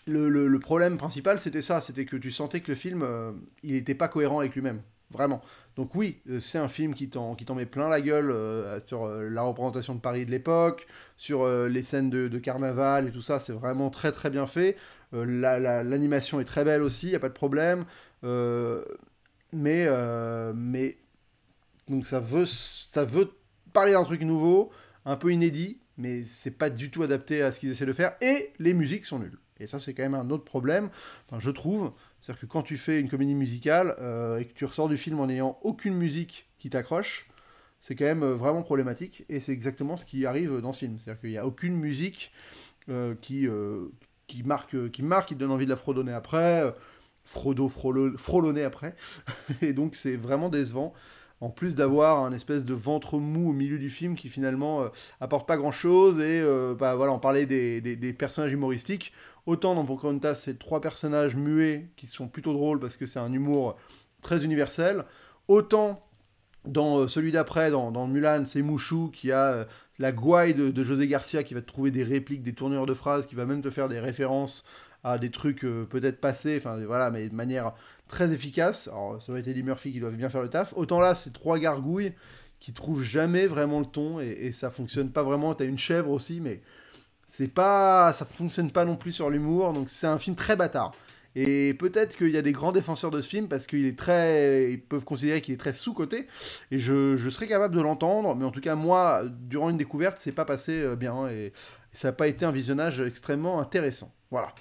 le, le, problème principal c'était ça, c'était que tu sentais que le film, euh, il n'était pas cohérent avec lui-même. Vraiment. Donc oui, euh, c'est un film qui t'en, met plein la gueule euh, sur la représentation de Paris de l'époque, sur les scènes de, carnaval et tout ça, c'est vraiment très très bien fait. La, l'animation est très belle aussi, il n'y a pas de problème. mais, mais donc ça veut, ça veut parler d'un truc nouveau, un peu inédit, mais c'est pas du tout adapté à ce qu'ils essaient de faire, et les musiques sont nulles. Et ça, c'est quand même un autre problème, enfin, je trouve. C'est-à-dire que quand tu fais une comédie musicale euh, et que tu ressors du film en n'ayant aucune musique qui t'accroche, c'est quand même euh, vraiment problématique, et c'est exactement ce qui arrive dans ce film. C'est-à-dire qu'il n'y a aucune musique euh, qui, qui, marque, qui marque, qui donne envie de la fredonner après, Frodo frôlonner après, et donc c'est vraiment décevant en plus d'avoir un espèce de ventre mou au milieu du film qui finalement euh, apporte pas grand chose et euh, bah voilà on parlait des, personnages humoristiques. Autant dans Pocahontas c'est trois personnages muets qui sont plutôt drôles parce que c'est un humour très universel autant dans euh, celui d'après, dans, Mulan, c'est Mouchou qui a la gouaille de, José Garcia qui va te trouver des répliques, des tournures de phrases, qui va même te faire des références à des trucs peut-être passés, voilà, mais de manière très efficace. Alors, ça aurait été Eddie Murphy qui doit bien faire le taf. Autant là, c'est trois gargouilles qui trouvent jamais vraiment le ton et, et ça fonctionne pas vraiment. T'as une chèvre aussi, mais c'est pas, ça fonctionne pas non plus sur l'humour. Donc c'est un film très bâtard. Et peut-être qu'il y a des grands défenseurs de ce film parce qu'il est très, ils peuvent considérer qu'il est très sous-coté. Et je, je, serais capable de l'entendre, mais en tout cas moi, durant une découverte, c'est pas passé euh, bien et, ça n'a pas été un visionnage extrêmement intéressant. Voilà,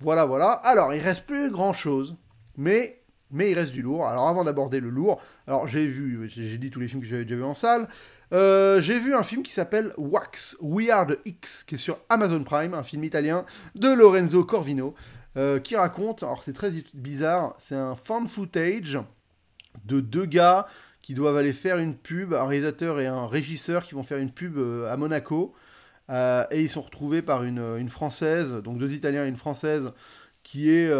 voilà, voilà. Alors il reste plus grand chose mais, mais il reste du lourd. Alors avant d'aborder le lourd, alors j'ai vu, j'ai dit tous les films que j'avais déjà vus en salle. Euh, j'ai vu un film qui s'appelle Wax, We Are the X, qui est sur Amazon Prime, un film italien de Lorenzo Corvino, euh, qui raconte, alors c'est très bizarre, c'est un fan footage de deux gars qui doivent aller faire une pub, un réalisateur et un régisseur qui vont faire une pub euh, à Monaco, et ils sont retrouvés par une, Française, donc deux Italiens et une Française, qui est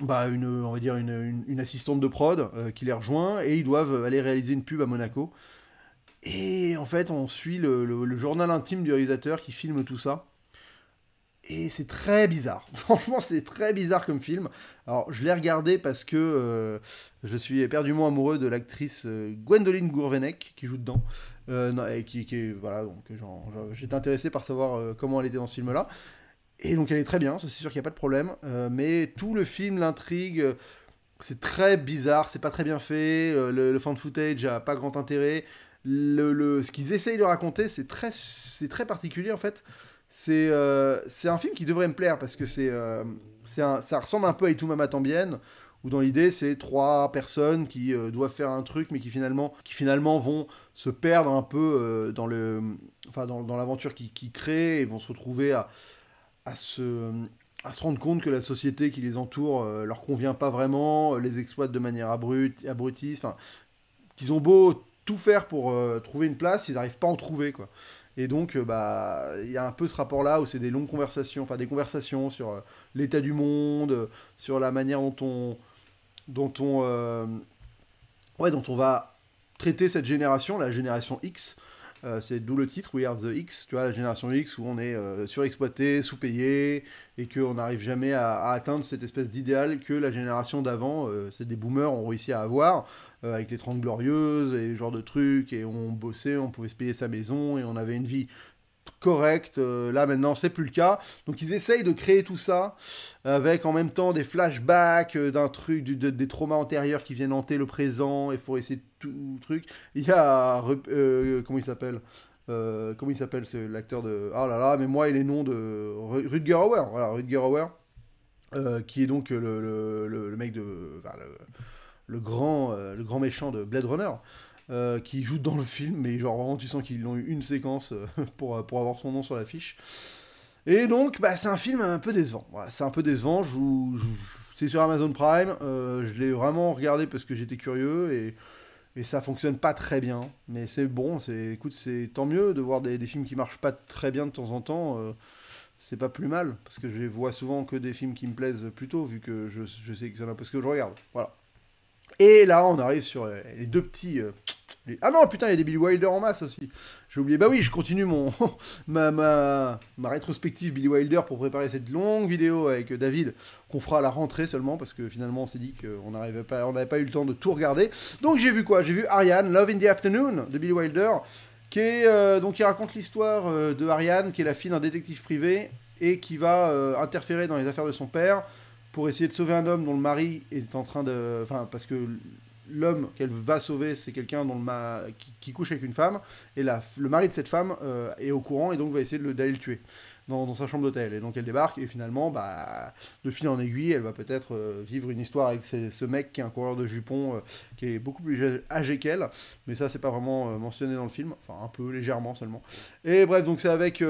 bah, une, on va dire une, assistante de prod euh, qui les rejoint et ils doivent aller réaliser une pub à Monaco. Et en fait, on suit le, journal intime du réalisateur qui filme tout ça. Et c'est très bizarre. Franchement, c'est très bizarre comme film. Alors, je l'ai regardé parce que euh, je suis éperdument amoureux de l'actrice euh, Gwendoline Gourvenec qui joue dedans. et qui, qui, voilà, donc j'étais intéressé par savoir comment elle était dans ce film-là. Et donc elle est très bien, c'est sûr qu'il n'y a pas de problème. Euh, mais tout le film, l'intrigue, euh, c'est très bizarre, c'est pas très bien fait. Euh, le, le fan footage a pas grand intérêt. Ce qu'ils essayent de raconter, c'est très, très particulier en fait. C'est euh, un film qui devrait me plaire parce que c'est euh, ça ressemble un peu à Itumama Tambien où dans l'idée c'est trois personnes qui euh, doivent faire un truc mais qui finalement qui finalement vont se perdre un peu euh, dans le enfin dans, dans l'aventure qu'ils qu'ils créent et vont se retrouver à, à se à se rendre compte que la société qui les entoure euh, leur convient pas vraiment, les exploite de manière abrupte, abrutiste, enfin qu'ils ont beau tout faire pour trouver une place, ils n'arrivent pas à en trouver quoi. Et donc, euh, bah, il y a un peu ce rapport-là où c'est des longues conversations, enfin des conversations sur euh, l'état du monde, euh, sur la manière dont on, dont on, ouais, dont on va traiter cette génération, la génération X. Euh, c'est d'où le titre We Are the X, tu vois, la génération X où on est euh, surexploité, sous-payé et qu'on n'arrive jamais à, atteindre cette espèce d'idéal que la génération d'avant, euh, c'est des boomers, ont réussi à avoir avec les 30 glorieuses et ce genre de trucs et on bossait, on pouvait se payer sa maison et on avait une vie correcte. Euh, là maintenant, c'est plus le cas. Donc ils essayent de créer tout ça avec en même temps des flashbacks euh, d'un truc, des traumas antérieurs qui viennent hanter le présent. Il faut essayer tout truc. Il y a euh, comment il s'appelle Comment il s'appelle c'est l'acteur de Ah là là, mais moi et les noms de Ru- Rutger Hauer. Voilà, Hauer. qui est donc le, le- mec de le, grand le grand méchant de Blade Runner euh, qui joue dans le film mais genre vraiment tu sens qu'ils ont eu une séquence euh, pour, pour avoir son nom sur l'affiche et donc bah, c'est un film un peu décevant c'est un peu décevant je c'est sur Amazon Prime euh, je l'ai vraiment regardé parce que j'étais curieux et et ça fonctionne pas très bien, mais c'est bon, c'est écoute, c'est tant mieux de voir des, films qui marchent pas très bien de temps en temps. euh, c'est pas plus mal, parce que je vois souvent que des films qui me plaisent plutôt, vu que je, je sais que c'est un peu ce que je regarde. Voilà. Et là, on arrive sur les, les deux petits. euh, Ah non, putain, il y a des Billy Wilder en masse aussi. J'ai oublié. Bah oui, je continue mon ma, ma, ma rétrospective Billy Wilder pour préparer cette longue vidéo avec David qu'on fera à la rentrée seulement parce que finalement on s'est dit qu'on n'arrivait pas, on n'avait pas eu le temps de tout regarder. Donc j'ai vu quoi? J'ai vu Ariane, Love in the Afternoon de Billy Wilder, qui euh, donc raconte l'histoire euh, de Ariane, qui est la fille d'un détective privé et qui va euh, interférer dans les affaires de son père pour essayer de sauver un homme dont le mari est en train de, enfin parce que l'homme qu'elle va sauver c'est quelqu'un dont le qui, couche avec une femme et le mari de cette femme euh, est au courant et donc va essayer d'aller le tuer dans, sa chambre d'hôtel. Et donc elle débarque et finalement bah de fil en aiguille elle va peut-être euh, vivre une histoire avec ce, mec qui est un coureur de jupons euh, qui est beaucoup plus âgé qu'elle. Mais ça c'est pas vraiment euh, mentionné dans le film. Enfin un peu légèrement seulement. Et bref donc c'est avec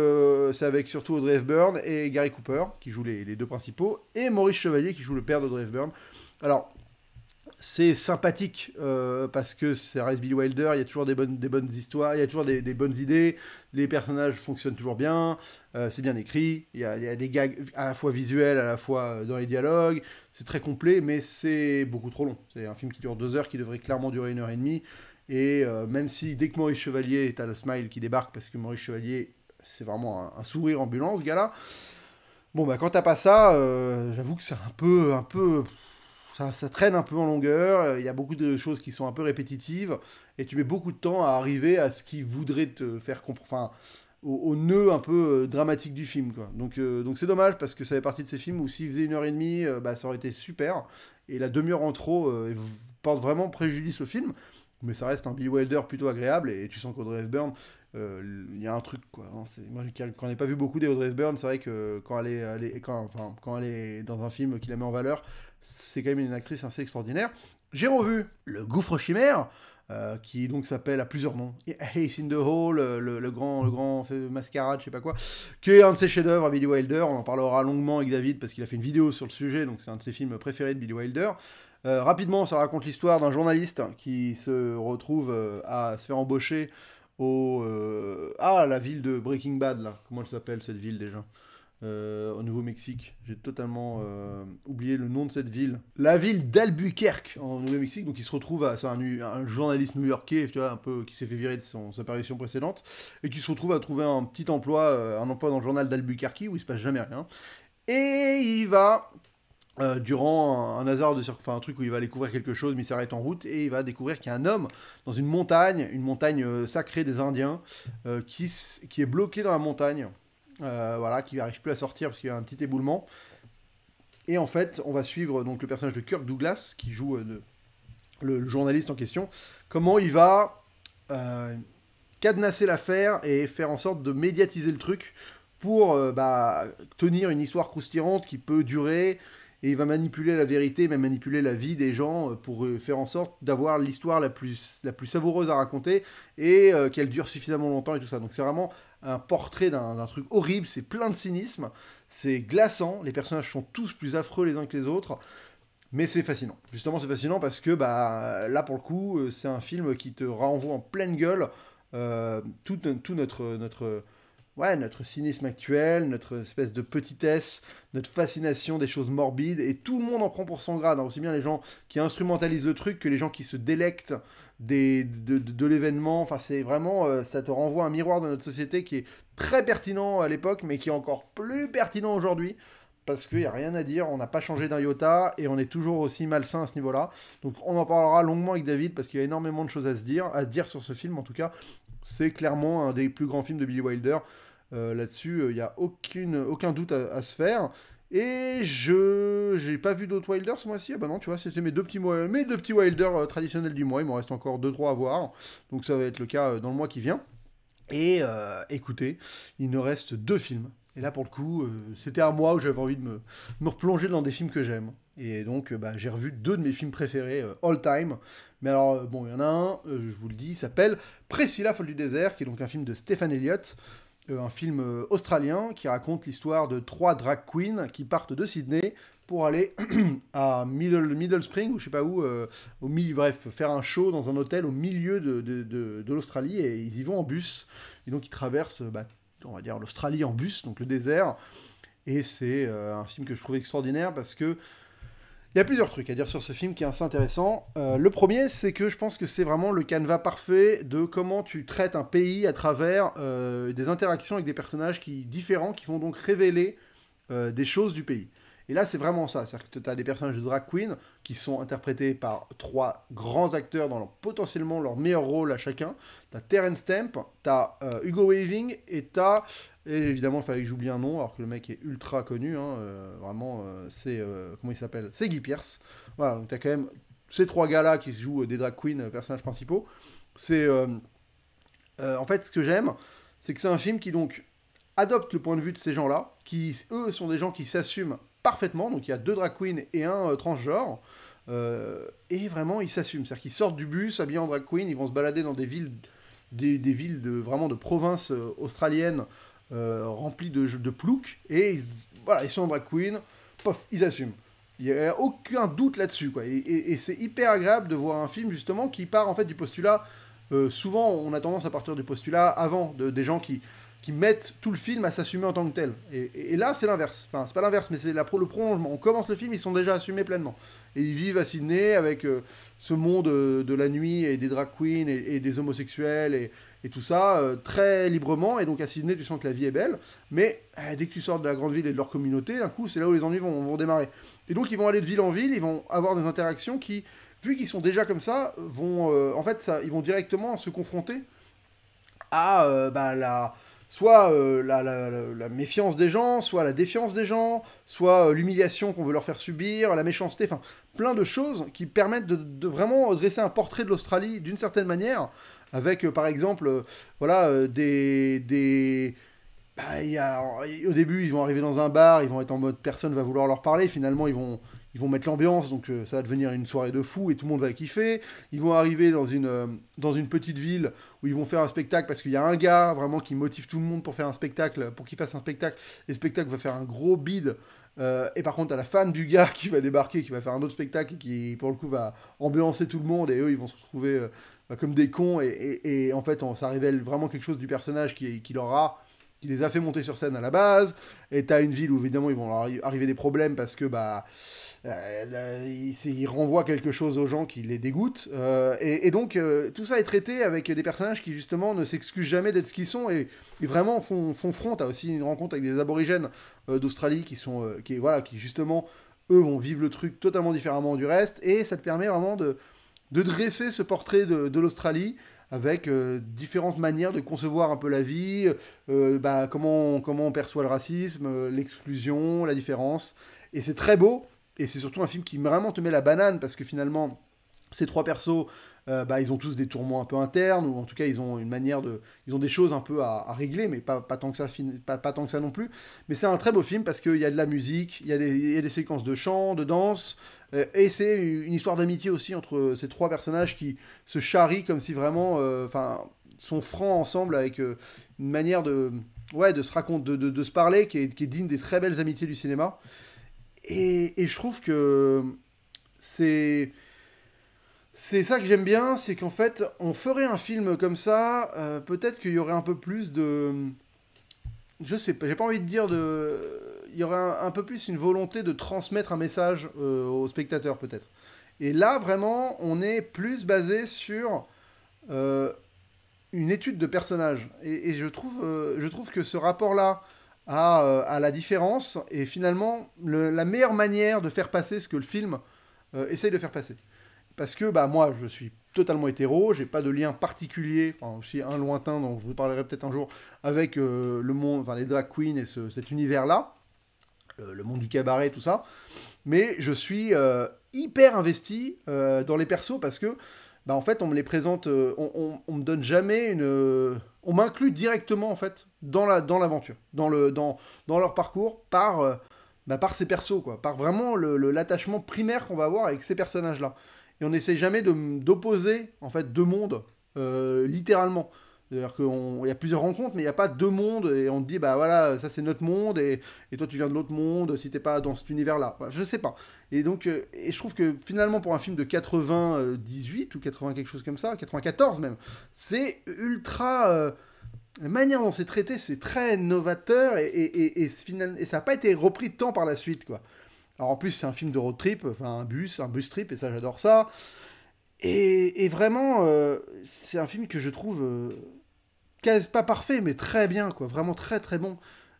c'est avec surtout Audrey Hepburn et Gary Cooper qui jouent les, les deux principaux. Et Maurice Chevalier qui joue le père d'Audrey Hepburn. Alors c'est sympathique euh, parce que ça reste Billy Wilder, il y a toujours des bonnes, des bonnes histoires, il y a toujours des, des bonnes idées, les personnages fonctionnent toujours bien, euh, c'est bien écrit, il y, a, il y a des gags à la fois visuels, à la fois dans les dialogues, c'est très complet, mais c'est beaucoup trop long. C'est un film qui dure deux heures, qui devrait clairement durer une heure et demie, et euh, même si dès que Maurice Chevalier à le smile qui débarque, parce que Maurice Chevalier, c'est vraiment un, sourire ambulant, ce gars-là, bon bah quand t'as pas ça, j'avoue que c'est un peu... Un peu ça, traîne un peu en longueur, il y a beaucoup de choses qui sont un peu répétitives, et tu mets beaucoup de temps à arriver à ce qui voudrait te faire comprendre, enfin, au, nœud un peu euh, dramatique du film, quoi. Donc euh, donc c'est dommage, parce que ça fait partie de ces films où s'il faisait une heure et demie, euh, bah, ça aurait été super, et la demi-heure en trop euh, porte vraiment préjudice au film, mais ça reste un Billy Wilder plutôt agréable, et tu sens qu'Audrey Hepburn, il euh, y a un truc, quoi. Hein, moi, quand on n'a pas vu beaucoup d'Audrey Hepburn, c'est vrai que quand elle est dans un film qui la met en valeur, c'est quand même une actrice assez extraordinaire. J'ai revu Le Gouffre Chimère, euh, qui donc s'appelle à plusieurs noms. Ace in the Hole, le, grand, le grand mascarade, je sais pas quoi, qui est un de ses chefs-d'œuvre à Billy Wilder. On en parlera longuement avec David parce qu'il a fait une vidéo sur le sujet, donc c'est un de ses films préférés de Billy Wilder. Euh, rapidement, ça raconte l'histoire d'un journaliste qui se retrouve euh, à se faire embaucher au, ah, la ville de Breaking Bad, là. Comment elle s'appelle cette ville déjà? Euh, au Nouveau-Mexique. J'ai totalement euh, oublié le nom de cette ville. La ville d'Albuquerque, en Nouveau-Mexique. Donc il se retrouve à... C'est un, journaliste new-yorkais, tu vois, un peu, qui s'est fait virer de son, sa parution précédente, et qui se retrouve à trouver un petit emploi, euh, un emploi dans le journal d'Albuquerque, où il se passe jamais rien. Et il va... Durant un, hasard de enfin un truc où il va découvrir quelque chose mais il s'arrête en route et il va découvrir qu'il y a un homme dans une montagne une montagne sacrée des Indiens qui, qui est bloqué dans la montagne voilà, qui n'arrive plus à sortir parce qu'il y a un petit éboulement. Et en fait, on va suivre donc le personnage de Kirk Douglas, qui joue euh, le, journaliste en question, comment il va euh, cadenasser l'affaire et faire en sorte de médiatiser le truc pour euh, bah, tenir une histoire croustillante qui peut durer, et il va manipuler la vérité, même manipuler la vie des gens euh, pour euh, faire en sorte d'avoir l'histoire la plus, la plus savoureuse à raconter et qu'elle dure suffisamment longtemps et tout ça. Donc c'est vraiment un portrait d'un truc horrible, c'est plein de cynisme, c'est glaçant, les personnages sont tous plus affreux les uns que les autres. Mais c'est fascinant. Justement, c'est fascinant parce que bah, là, pour le coup, c'est un film qui te renvoie en pleine gueule tout, tout, notre, notre, ouais, notre cynisme actuel, notre espèce de petitesse, notre fascination des choses morbides, et tout le monde en prend pour son grade, aussi bien les gens qui instrumentalisent le truc que les gens qui se délectent des, de, l'événement. Enfin, c'est vraiment, euh, ça te renvoie un miroir de notre société qui est très pertinent à l'époque, mais qui est encore plus pertinent aujourd'hui. Parce qu'il n'y a rien à dire, on n'a pas changé d'un iota et on est toujours aussi malsain à ce niveau-là. Donc on en parlera longuement avec David parce qu'il y a énormément de choses à se dire, à dire sur ce film en tout cas. C'est clairement un des plus grands films de Billy Wilder. Euh, là-dessus, il euh, n'y a aucun doute à, se faire. Et je n'ai pas vu d'autres Wilder ce mois-ci. Ah bah non, tu vois, c'était mes deux petits, mes deux petits Wilder euh, traditionnels du mois. Il m'en reste encore deux, trois à voir. Donc ça va être le cas dans le mois qui vient. Et écoutez, il nous reste deux films. Et là, pour le coup, c'était un mois où j'avais envie de me, me, replonger dans des films que j'aime. Et donc, bah, j'ai revu deux de mes films préférés all time. Mais alors, bon, il y en a un, je vous le dis, il s'appelle Priscilla, folle du désert, qui est donc un film de Stephen Elliott. Euh, un film euh, australien qui raconte l'histoire de trois drag queens qui partent de Sydney pour aller à Middle, Middle Spring, ou je sais pas où, euh, au milieu, bref, faire un show dans un hôtel au milieu de, de, l'Australie, et ils y vont en bus, et donc ils traversent, bah, on va dire, l'Australie en bus, donc le désert, et c'est un film que je trouve extraordinaire parce que il y a plusieurs trucs à dire sur ce film qui est assez intéressant. Euh, le premier, c'est que je pense que c'est vraiment le canevas parfait de comment tu traites un pays à travers euh, des interactions avec des personnages différents qui vont donc révéler euh, des choses du pays. Et là, c'est vraiment ça. C'est-à-dire que tu as des personnages de drag queen qui sont interprétés par trois grands acteurs dans potentiellement leur meilleur rôle à chacun. Tu as Terence Stamp, tu as Hugo Weaving et tu as et évidemment, il fallait que j'oublie un nom, alors que le mec est ultra connu. Hein, euh, vraiment, euh, c'est. Euh, comment il s'appelle? C'est Guy Pierce. Voilà, donc t'as quand même ces trois gars-là qui jouent des drag queens, personnages principaux. C'est. en fait, ce que j'aime, c'est que c'est un film qui, donc, adopte le point de vue de ces gens-là, qui, eux, sont des gens qui s'assument parfaitement. Donc, il y a deux drag queens et un transgenre. et vraiment, ils s'assument. C'est-à-dire qu'ils sortent du bus habillés en drag queen, ils vont se balader dans des villes, des, des villes de, vraiment de provinces australiennes euh, rempli de, de ploucs, et ils, voilà, ils sont drag queen, pof, ils assument. Il n'y a aucun doute là-dessus, quoi. Et, c'est hyper agréable de voir un film, justement, qui part, en fait, du postulat... Euh, souvent, on a tendance à partir du postulat avant, de, des gens qui, qui mettent tout le film à s'assumer en tant que tel. Et, là, c'est l'inverse. Enfin, c'est pas l'inverse, mais c'est le prolongement. On commence le film, ils sont déjà assumés pleinement. Et ils vivent à Sydney avec euh, ce monde de la nuit et des drag queens et, des homosexuels et, tout ça euh, très librement. Et donc à Sydney, tu sens que la vie est belle, mais euh, dès que tu sors de la grande ville et de leur communauté, d'un coup, c'est là où les ennuis vont, démarrer. Et donc ils vont aller de ville en ville, ils vont avoir des interactions qui, vu qu'ils sont déjà comme ça, vont euh, en fait, ils vont directement se confronter à bah, la soit la, la, méfiance des gens, soit la défiance des gens, soit l'humiliation qu'on veut leur faire subir, la méchanceté, enfin plein de choses qui permettent de, vraiment dresser un portrait de l'Australie d'une certaine manière, avec euh, par exemple euh, voilà euh, des, des bah, y a, au début ils vont arriver dans un bar ils vont être en mode personne va vouloir leur parler finalement ils vont ils vont mettre l'ambiance donc ça va devenir une soirée de fou et tout le monde va kiffer. Ils vont arriver dans une dans une petite ville où ils vont faire un spectacle parce qu'il y a un gars vraiment qui motive tout le monde pour faire un spectacle pour qu'il fasse un spectacle. Et le spectacle va faire un gros bide. Et par contre, à la femme du gars qui va débarquer, qui va faire un autre spectacle, qui pour le coup va ambiancer tout le monde, et eux, ils vont se retrouver bah, comme des cons, et, en fait, ça révèle vraiment quelque chose du personnage qui, qui leur a qui les a fait monter sur scène à la base, et t'as une ville où évidemment ils vont leur arriver des problèmes parce que bah euh, ils, renvoient quelque chose aux gens qui les dégoûtent, euh, et, donc euh, tout ça est traité avec des personnages qui justement ne s'excusent jamais d'être ce qu'ils sont et, vraiment font, font front. T'as aussi une rencontre avec des aborigènes d'Australie qui sont qui voilà qui justement eux vont vivre le truc totalement différemment du reste, et ça te permet vraiment de dresser ce portrait de, l'Australie avec différentes manières de concevoir un peu la vie, bah, comment, comment on perçoit le racisme, l'exclusion, la différence. Et c'est très beau, et c'est surtout un film qui vraiment te met la banane, parce que finalement, ces trois persos, euh, bah, ils ont tous des tourments un peu internes, ou en tout cas, ils ont une manière de. Ils ont des choses un peu à, régler, mais pas, tant que ça, non plus. Mais c'est un très beau film parce qu'il y a de la musique, il y, a des, séquences de chant, de danse, euh, et c'est une histoire d'amitié aussi entre ces trois personnages qui se charrient comme si vraiment. Enfin, sont francs ensemble avec une manière de. Ouais, de se raconter, de, se parler qui est digne des très belles amitiés du cinéma. Et, et je trouve que c'est c'est ça que j'aime bien, c'est qu'en fait, on ferait un film comme ça, euh, peut-être qu'il y aurait un peu plus de... Je sais pas, j'ai pas envie de dire de... Il y aurait un, peu plus une volonté de transmettre un message euh, aux spectateurs, peut-être. Et là, vraiment, on est plus basé sur euh, une étude de personnages. Et, je, trouve, je trouve que ce rapport-là à, à, la différence est finalement la meilleure manière de faire passer ce que le film essaye de faire passer parce que bah, moi, je suis totalement hétéro, j'ai pas de lien particulier, enfin aussi un lointain dont je vous parlerai peut-être un jour, avec euh, le monde, enfin les drag queens et cet univers-là, euh, le monde du cabaret, tout ça. Mais je suis euh, hyper investi dans les persos parce que, bah, en fait, on me les présente, on, on, me donne jamais une, on m'inclut directement en fait dans la dans l'aventure, dans le dans dans leur parcours par bah, par ces persos quoi, par vraiment l'attachement primaire qu'on va avoir avec ces personnages là et on n'essaie jamais d'opposer en fait deux mondes euh, littéralement. C'est-à-dire qu'il y a plusieurs rencontres, mais il n'y a pas deux mondes, et on te dit, bah voilà, ça c'est notre monde, et, et, toi tu viens de l'autre monde, si t'es pas dans cet univers-là. Je sais pas. Et donc, euh, et je trouve que finalement, pour un film de 98 ou 80 quelque chose comme ça, 94 même, c'est ultra. Euh, la manière dont c'est traité, c'est très novateur, et, et, et, et ça n'a pas été repris tant par la suite, quoi. Alors en plus, c'est un film de road trip, enfin un bus, un bus trip, et ça, j'adore ça. Et, vraiment, euh, c'est un film que je trouve pas parfait, mais très bien, quoi. Vraiment très très bon.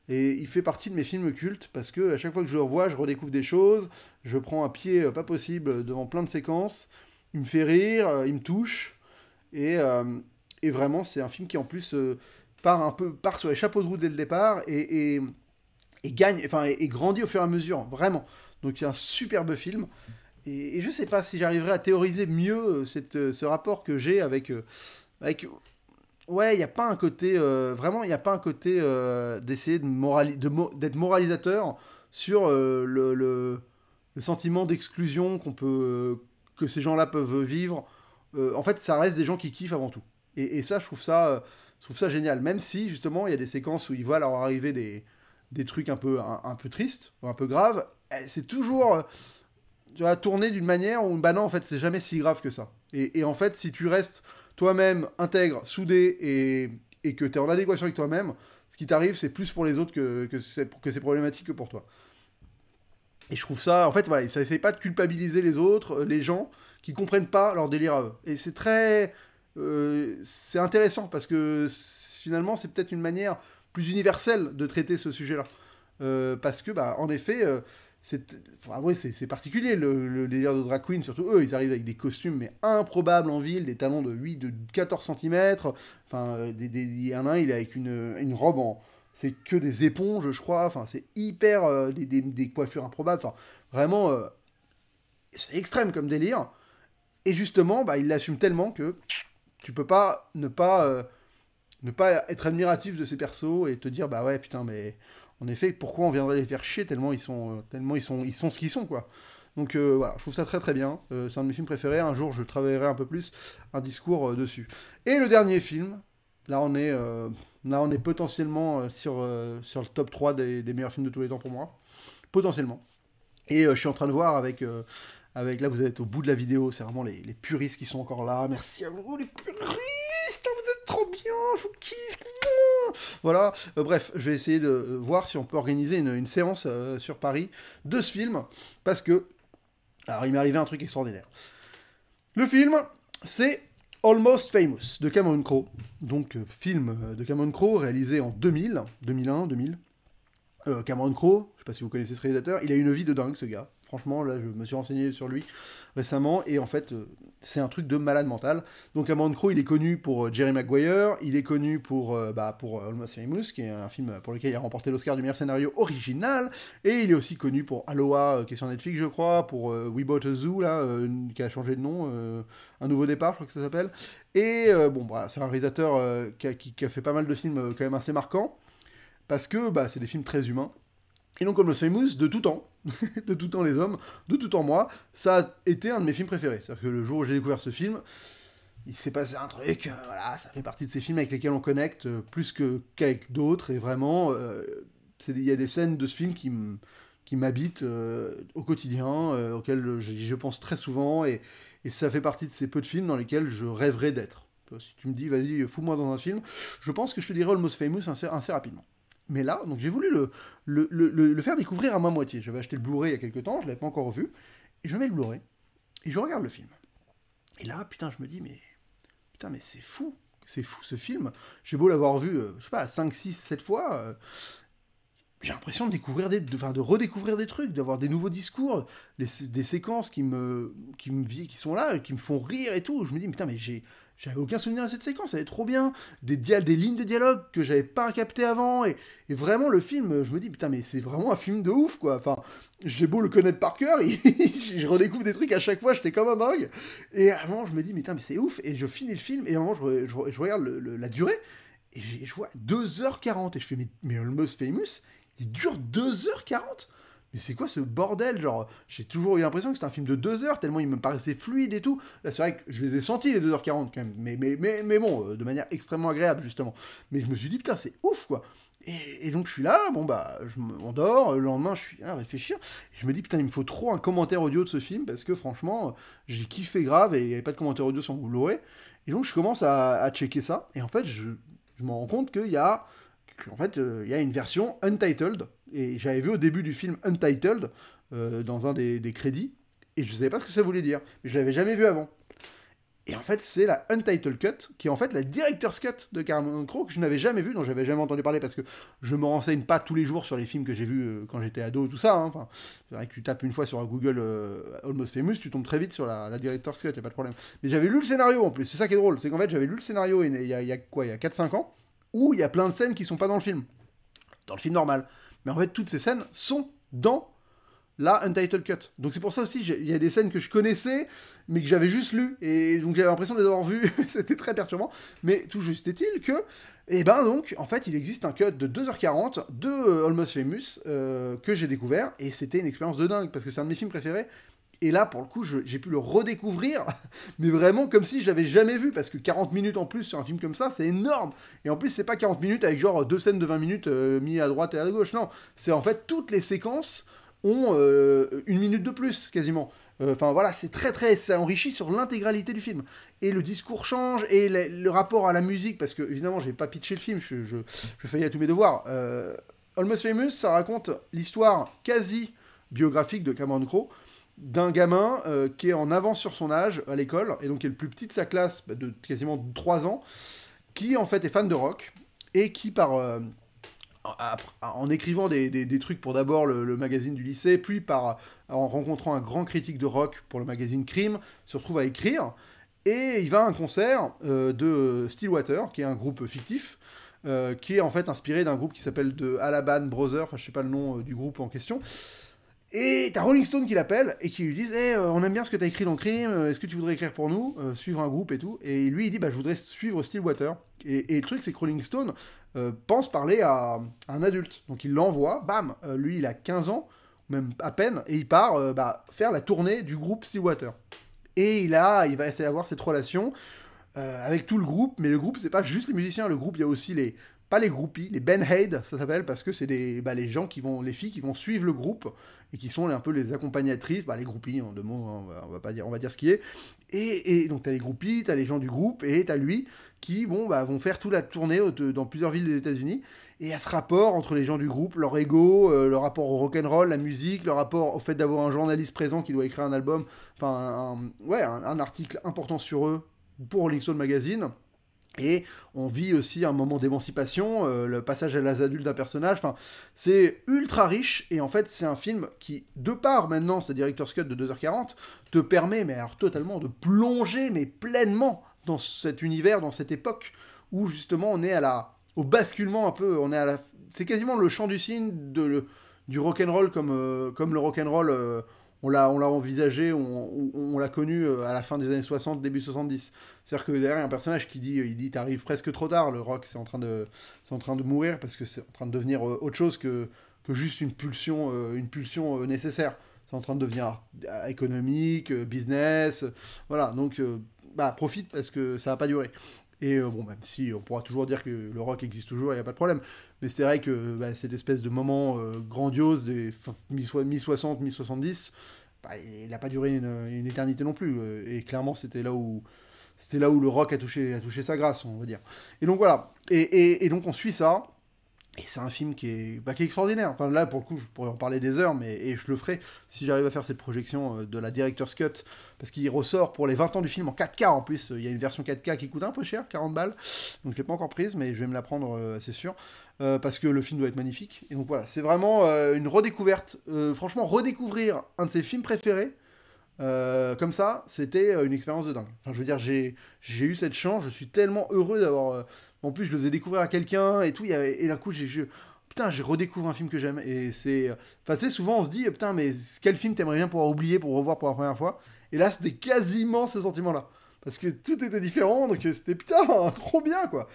Et il fait partie de mes films cultes parce que à chaque fois que je le revois, je redécouvre des choses. Je prends un pied euh, pas possible devant plein de séquences. Il me fait rire, il me touche. Et, et vraiment, c'est un film qui en plus part un peu part sur les chapeaux de roue dès le départ et, gagne, enfin, et grandit au fur et à mesure. Vraiment. Donc il a un superbe film. Et, je sais pas si j'arriverai à théoriser mieux euh, euh, ce rapport que j'ai avec, euh, avec. Ouais, il n'y a pas un côté. vraiment, il n'y a pas un côté d'essayer de d'être moralisateur sur le, le, sentiment d'exclusion que ces gens-là peuvent vivre. en fait, ça reste des gens qui kiffent avant tout. Et, ça, je trouve ça, je trouve ça génial. Même si, justement, il y a des séquences où il voit leur arriver des, des trucs un peu, un, peu tristes, ou un peu graves, eh, c'est toujours euh, tu vas tourner d'une manière où, bah non, en fait, c'est jamais si grave que ça. Et, en fait, si tu restes toi-même intègre, soudé et, et que tu es en adéquation avec toi-même, ce qui t'arrive, c'est plus pour les autres que, que c'est problématique que pour toi. Et je trouve ça, en fait, voilà, ça essaye pas de culpabiliser les autres, euh, les gens qui comprennent pas leur délire à eux. Et c'est très. Euh, c'est intéressant parce que finalement, c'est peut-être une manière plus universel de traiter ce sujet-là. Euh, parce que, bah, en effet, c'est c'est particulier le, délire de drag queen, surtout eux, ils arrivent avec des costumes mais improbables en ville, des talons de 8, de 14 cm. Enfin, euh, il y en a un, il est avec une, une robe en. C'est que des éponges, je crois. Enfin, c'est hyper. des, des, coiffures improbables. Enfin, vraiment. c'est extrême comme délire. Et justement, bah, il l'assume tellement que tu peux pas ne pas ne pas être admiratif de ces persos et te dire bah ouais putain mais en effet pourquoi on viendrait les faire chier tellement ils sont euh, tellement ils sont ils sont ce qu'ils sont quoi. Donc euh, voilà je trouve ça très très bien. Euh, c'est un de mes films préférés. Un jour je travaillerai un peu plus un discours dessus. Et le dernier film là on est là on est potentiellement sur sur le top 3 des, meilleurs films de tous les temps pour moi. Potentiellement. Et je suis en train de voir avec avec là vous êtes au bout de la vidéo. C'est vraiment les, puristes qui sont encore là. Merci à vous les puristes trop bien, je vous kiffe. Voilà, euh, bref, je vais essayer de voir si on peut organiser une, séance euh, sur Paris de ce film, parce que, alors il m'est arrivé un truc extraordinaire. Le film, c'est Almost Famous de Cameron Crowe, donc euh, film de Cameron Crowe réalisé en 2000, 2001, 2000. Cameron Crowe, je sais pas si vous connaissez ce réalisateur, il a une vie de dingue ce gars. Franchement, là, je me suis renseigné sur lui récemment, et en fait, c'est un truc de malade mental. Donc Cameron Crowe, il est connu pour euh, Jerry Maguire, il est connu pour, euh, bah, pour euh, Almost Famous, qui est un film pour lequel il a remporté l'Oscar du meilleur scénario original, et il est aussi connu pour Aloha, qui est sur Netflix, je crois, pour We Bought a Zoo, là, qui a changé de nom, Un Nouveau Départ, je crois que ça s'appelle. Et bon, bah, c'est un réalisateur qui a, qui, a, fait pas mal de films quand même assez marquants, parce que bah, c'est des films très humains. Et donc, Almost Famous, de tout temps, de tout temps les hommes, de tout temps moi, ça a été un de mes films préférés. C'est-à-dire que le jour où j'ai découvert ce film, il s'est passé un truc, euh, voilà, ça fait partie de ces films avec lesquels on connecte euh, plus qu'avec d'autres, et vraiment, euh, il y a des scènes de ce film qui m'habitent au quotidien, auxquelles je, pense très souvent, et, ça fait partie de ces peu de films dans lesquels je rêverais d'être. Si tu me dis, vas-y, fous-moi dans un film, je pense que je te dirais Almost Famous assez rapidement. Mais là, donc j'ai voulu le, le, le, faire découvrir à ma moitié. J'avais acheté le Blu-ray il y a quelques temps, je ne l'avais pas encore vu. Et je mets le Blu-ray et je regarde le film. Et là, putain, je me dis, mais putain, mais c'est fou, c'est fou ce film. J'ai beau l'avoir vu, euh, je sais pas, 5, 6, 7 fois. Euh, j'ai l'impression de découvrir des, de, redécouvrir des trucs, d'avoir des nouveaux discours, des séquences qui me, qui me, qui sont là, qui me font rire et tout. Je me dis, putain, mais j'ai, j'avais aucun souvenir de cette séquence, elle est trop bien. Des, des lignes de dialogue que j'avais pas capté avant. Et, vraiment, le film, je me dis, putain, mais c'est vraiment un film de ouf, quoi. Enfin, j'ai beau le connaître par cœur, je redécouvre des trucs à chaque fois, j'étais comme un dingue. Et à un moment, je me dis, mais putain, mais c'est ouf. Et je finis le film, et à un moment, je, je, regarde la durée, et je vois 2h40. Et je fais, mais, mais Almost Famous, il dure 2h40 mais c'est quoi ce bordel Genre, j'ai toujours eu l'impression que c'était un film de 2 heures, tellement il me paraissait fluide et tout. Là, c'est vrai que je les ai sentis, les 2h40 quand même. Mais, mais, mais, mais bon, euh, de manière extrêmement agréable, justement. Mais je me suis dit, putain, c'est ouf, quoi. Et, donc, je suis là, bon, bah, je m'endors. Le lendemain, je suis à réfléchir. Et je me dis, putain, il me faut trop un commentaire audio de ce film, parce que franchement, j'ai kiffé grave et il n'y avait pas de commentaire audio sans l'aurait. Et donc, je commence à, checker ça. Et en fait, je, me rends compte qu'il y euh, y a une version Untitled, et j'avais vu au début du film Untitled, euh, dans un des, crédits, et je ne savais pas ce que ça voulait dire, mais je l'avais jamais vu avant. Et en fait, c'est la Untitled Cut, qui est en fait la Director's Cut de Cameron Crowe, que je n'avais jamais vu, dont j'avais jamais entendu parler, parce que je me renseigne pas tous les jours sur les films que j'ai vus euh, quand j'étais ado tout ça. Hein. Enfin, c'est vrai que tu tapes une fois sur Google Almost Famous, tu tombes très vite sur la, Director's Cut, y a pas de problème. Mais j'avais lu le scénario en plus, c'est ça qui est drôle, c'est qu'en fait, j'avais lu le scénario il y a, y a quoi, il y a 4-5 ans, où il y a plein de scènes qui sont pas dans le film, dans le film normal. Mais en fait, toutes ces scènes sont dans la Untitled Cut. Donc c'est pour ça aussi, il y a des scènes que je connaissais, mais que j'avais juste lues, et donc j'avais l'impression de les avoir vues, c'était très perturbant, mais tout juste est-il que, eh ben donc, en fait, il existe un cut de 2h40 de euh, Almost Famous euh, que j'ai découvert, et c'était une expérience de dingue, parce que c'est un de mes films préférés, et là, pour le coup, j'ai pu le redécouvrir, mais vraiment comme si je l'avais jamais vu, parce que 40 minutes en plus sur un film comme ça, c'est énorme. Et en plus, c'est pas 40 minutes avec genre deux scènes de 20 minutes euh, mis à droite et à gauche, non. C'est en fait toutes les séquences ont euh, une minute de plus, quasiment. Euh, enfin voilà, c'est très très, ça enrichit sur l'intégralité du film. Et le discours change, et le, rapport à la musique, parce que évidemment, j'ai pas pitché le film, je, je, à tous mes devoirs. Almost Famous, ça raconte l'histoire quasi biographique de Cameron Crowe d'un gamin euh, qui est en avance sur son âge à l'école, et donc qui est le plus petit de sa classe, bah, de quasiment 3 ans, qui en fait est fan de rock, et qui par... Euh, en écrivant des, trucs pour d'abord le, magazine du lycée, puis par en rencontrant un grand critique de rock pour le magazine Crime, se retrouve à écrire, et il va à un concert euh, de Stillwater, qui est un groupe fictif, qui est en fait inspiré d'un groupe qui s'appelle de Alaban Brothers, enfin je sais pas le nom du groupe en question, et t'as Rolling Stone qui l'appelle et qui lui dit hey, euh, on aime bien ce que t'as écrit dans Crime, euh, est-ce que tu voudrais écrire pour nous, euh, suivre un groupe et tout Et lui il dit bah je voudrais suivre Stillwater. Et, le truc c'est que Rolling Stone pense parler à, un adulte. Donc il l'envoie, bam, lui il a 15 ans, même à peine, et il part bah, faire la tournée du groupe Stillwater. Et il, il va essayer d'avoir cette relation avec tout le groupe, mais le groupe c'est pas juste les musiciens, le groupe il y a aussi les pas les groupies, les Ben Haid, ça s'appelle, parce que c'est des, bah, les gens qui vont, les filles qui vont suivre le groupe et qui sont un peu les accompagnatrices, bah, les groupies, en deux mots, hein, on, va, pas dire, on va dire ce qui est. Et, et donc t'as les groupies, t'as les gens du groupe et t'as lui qui, bah, vont faire toute la tournée dans plusieurs villes des États-Unis. Et à ce rapport entre les gens du groupe, leur ego, euh, leur rapport au rock'n'roll, la musique, leur rapport au fait d'avoir un journaliste présent qui doit écrire un album, enfin, un, ouais, un, article important sur eux pour Stone Magazine Et on vit aussi un moment d'émancipation, euh, le passage à l'âge adulte d'un personnage. Enfin, c'est ultra riche et en fait, c'est un film qui, de part maintenant, c'est Director's Cut de 2h40, te permet, mais alors totalement, de plonger, mais pleinement dans cet univers, dans cette époque où justement on est à la, au basculement un peu, on est à la, c'est quasiment le champ du signe de du rock'n'roll comme, euh, comme le rock'n'roll. Euh, on l'a envisagé, on, on, l'a connu euh, à la fin des années 60, début 70. C'est-à-dire que derrière, il y a un personnage qui dit, il dit, t'arrives presque trop tard, le rock, c'est en train de, en train de mourir parce que c'est en train de devenir autre chose que, que juste une pulsion, une pulsion nécessaire. C'est en train de devenir économique, business, voilà. Donc, bah, profite parce que ça va pas durer. Et bon, même si on pourra toujours dire que le rock existe toujours, il n'y a pas de problème. Mais c'est vrai que bah, cette espèce de moment euh, grandiose des mi-60, mi-70, bah, il n'a pas duré une, éternité non plus. Euh, et clairement, c'était là où c'était là où le rock a touché, a touché sa grâce, on va dire. Et donc voilà. Et, et donc on suit ça. Et c'est un film qui est, bah, qui est extraordinaire. Enfin, là, pour le coup, je pourrais en parler des heures, mais et je le ferai si j'arrive à faire cette projection euh, de la Director's Cut, parce qu'il ressort pour les 20 ans du film en 4K en plus. Il y a une version 4K qui coûte un peu cher, 40 balles. Donc je l'ai pas encore prise, mais je vais me la prendre, c'est sûr. Euh, parce que le film doit être magnifique. Et donc voilà, c'est vraiment euh, une redécouverte. Euh, franchement, redécouvrir un de ses films préférés, comme ça, c'était une expérience de dingue. Enfin, je veux dire, j'ai eu cette chance, je suis tellement heureux d'avoir... en plus, je le faisais découvrir à quelqu'un et tout, et d'un coup, j'ai... Putain, j'ai redécouvert un film que j'aime. Et c'est... Enfin, tu sais, souvent, on se dit, putain, mais quel film t'aimerais bien pouvoir oublier pour revoir pour la première fois? Et là, c'était quasiment ce sentiment-là. Parce que tout était différent, donc c'était, putain, trop bien, quoi.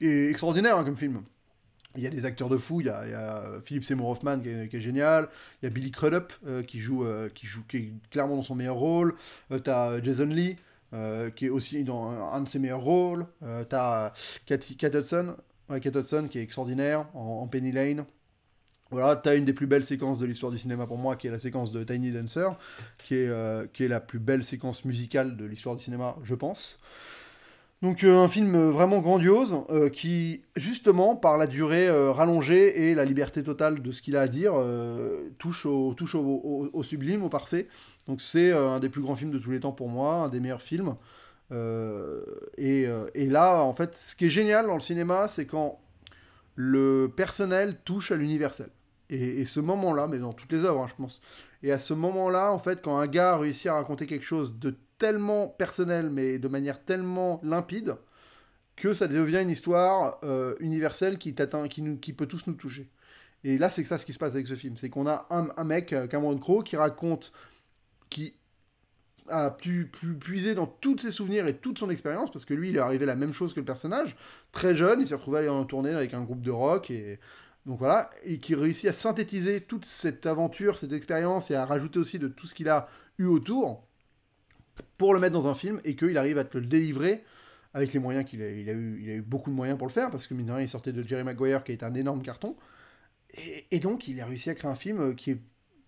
Et extraordinaire hein, comme film. Il y a des acteurs de fou, il y a, Philippe Seymour Hoffman qui est, génial, il y a Billy Crudup euh, qui, joue, euh, qui joue qui est clairement dans son meilleur rôle, euh, t'as Jason Lee qui est aussi dans un, de ses meilleurs rôles, t'as Kate Hudson, Hudson qui est extraordinaire en, Penny Lane. Voilà, t'as une des plus belles séquences de l'histoire du cinéma pour moi, qui est la séquence de Tiny Dancer, qui est, qui est la plus belle séquence musicale de l'histoire du cinéma, je pense. Donc euh, un film vraiment grandiose euh, qui, justement, par la durée euh, rallongée et la liberté totale de ce qu'il a à dire, touche au, sublime, au parfait. Donc c'est un des plus grands films de tous les temps pour moi, un des meilleurs films. Et, là, en fait, ce qui est génial dans le cinéma, c'est quand le personnel touche à l'universel. Et, ce moment-là, mais dans toutes les œuvres, hein, je pense. Et à ce moment-là, en fait, quand un gars réussit à raconter quelque chose de tellement personnel, mais de manière tellement limpide, que ça devient une histoire euh, universelle qui, qui, nous, qui peut tous nous toucher. Et là, c'est ça ce qui se passe avec ce film. C'est qu'on a un, un mec, euh, Cameron Crowe, qui raconte, qui a pu, pu, puiser dans tous ses souvenirs et toute son expérience, parce que lui, il est arrivé la même chose que le personnage. Très jeune, il s'est retrouvé à aller en tournée avec un groupe de rock, et donc voilà, et qui réussit à synthétiser toute cette aventure, cette expérience, et à rajouter aussi de tout ce qu'il a eu autour pour le mettre dans un film et qu'il arrive à te le délivrer avec les moyens qu'il a, eu. Il a eu beaucoup de moyens pour le faire parce que mine de rien, il sortait de Jerry Maguire qui est un énorme carton. Et, donc, il a réussi à créer un film qui est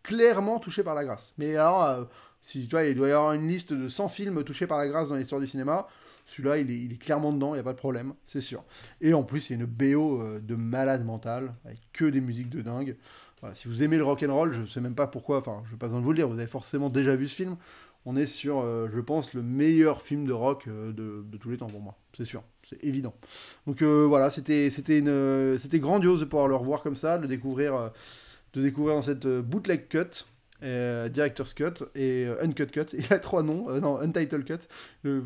clairement touché par la grâce. Mais alors, euh, si tu vois, il doit y avoir une liste de 100 films touchés par la grâce dans l'histoire du cinéma. Celui-là, il est, clairement dedans, il n'y a pas de problème, c'est sûr. Et en plus, il y a une BO euh, de malade mental, avec que des musiques de dingue. Si vous aimez le rock and roll, je ne sais même pas pourquoi, enfin, je vais pas besoin de vous le dire, vous avez forcément déjà vu ce film on est sur, euh, je pense, le meilleur film de rock de, tous les temps pour moi. C'est sûr, c'est évident. Donc voilà, c'était grandiose de pouvoir le revoir comme ça, de découvrir, de découvrir dans cette bootleg cut. Director's Cut et Uncut Cut. Il a trois noms, non, Untitled Cut.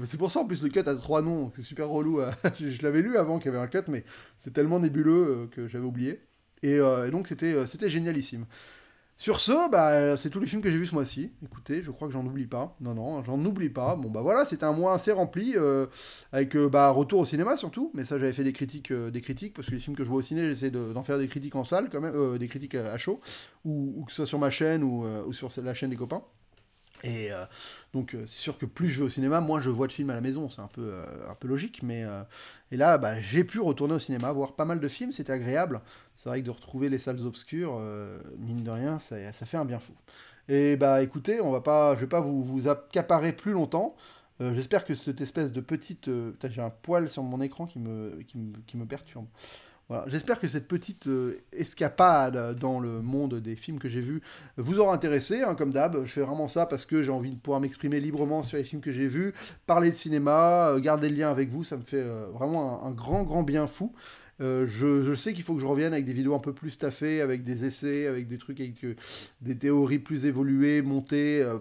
C'est pour ça en plus le cut a trois noms, c'est super relou. je, l'avais lu avant qu'il y avait un cut, mais c'est tellement nébuleux que j'avais oublié. Et, et donc c'était génialissime. Sur ce, bah, c'est tous les films que j'ai vus ce mois-ci. Écoutez, je crois que j'en oublie pas. Non, non, j'en oublie pas. Bon, bah voilà, c'était un mois assez rempli, euh, avec euh, bah, retour au cinéma surtout. Mais ça, j'avais fait des critiques, euh, des critiques, parce que les films que je vois au ciné, j'essaie d'en faire des critiques en salle, quand même, des critiques à, chaud, ou, que ce soit sur ma chaîne ou, sur la chaîne des copains. Et euh, donc euh, c'est sûr que plus je vais au cinéma, moins je vois de films à la maison, c'est un peu, euh, un peu logique, mais et là bah, j'ai pu retourner au cinéma, voir pas mal de films, c'était agréable. C'est vrai que de retrouver les salles obscures, mine de rien, ça, fait un bien fou. Et bah écoutez, on va pas, je vais pas vous, vous accaparer plus longtemps. J'espère que cette espèce de petite, j'ai un poil sur mon écran qui me, qui me, qui me perturbe. Voilà, j'espère que cette petite euh, escapade dans le monde des films que j'ai vus vous aura intéressé. hein, comme d'hab, je fais vraiment ça parce que j'ai envie de pouvoir m'exprimer librement sur les films que j'ai vus, parler de cinéma, euh, garder le lien avec vous. Ça me fait euh, vraiment un grand, grand bien fou. Euh, je, sais qu'il faut que je revienne avec des vidéos un peu plus staffées, avec des essais, avec des trucs, avec euh, des théories plus évoluées, montées, euh,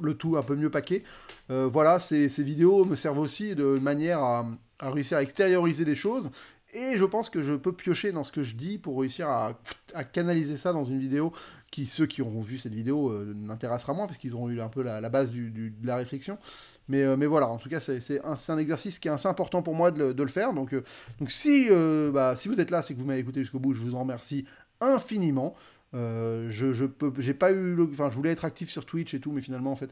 le tout un peu mieux paqué. Euh, voilà, ces, vidéos me servent aussi de manière à, réussir à extérioriser des choses. Et je pense que je peux piocher dans ce que je dis pour réussir à, canaliser ça dans une vidéo qui, ceux qui auront vu cette vidéo, euh, m'intéressera moins parce qu'ils auront eu un peu la, la base de la réflexion. Mais, euh, mais voilà, en tout cas, c'est un, exercice qui est assez important pour moi de le, faire. Donc, euh, euh, bah, si vous êtes là, c'est que vous m'avez écouté jusqu'au bout, je vous en remercie infiniment. Je, je pas eu, le- je voulais être actif sur Twitch et tout, mais finalement, en fait,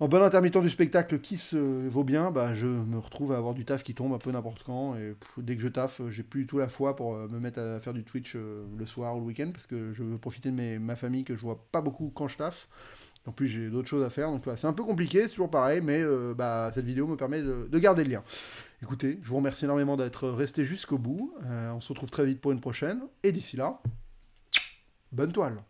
en bon intermittent du spectacle qui se vaut bien, bah, je me retrouve à avoir du taf qui tombe un peu n'importe quand. Et dès que je taffe, j'ai plus du tout la foi pour me mettre à faire du Twitch le soir ou le week-end parce que je veux profiter de ma famille que je vois pas beaucoup quand je taffe. En plus, j'ai d'autres choses à faire, donc c'est un peu compliqué, c'est toujours pareil, mais euh, bah, cette vidéo me permet de, de garder le lien. Écoutez, je vous remercie énormément d'être resté jusqu'au bout. Euh, on se retrouve très vite pour une prochaine, et d'ici là, bonne toile.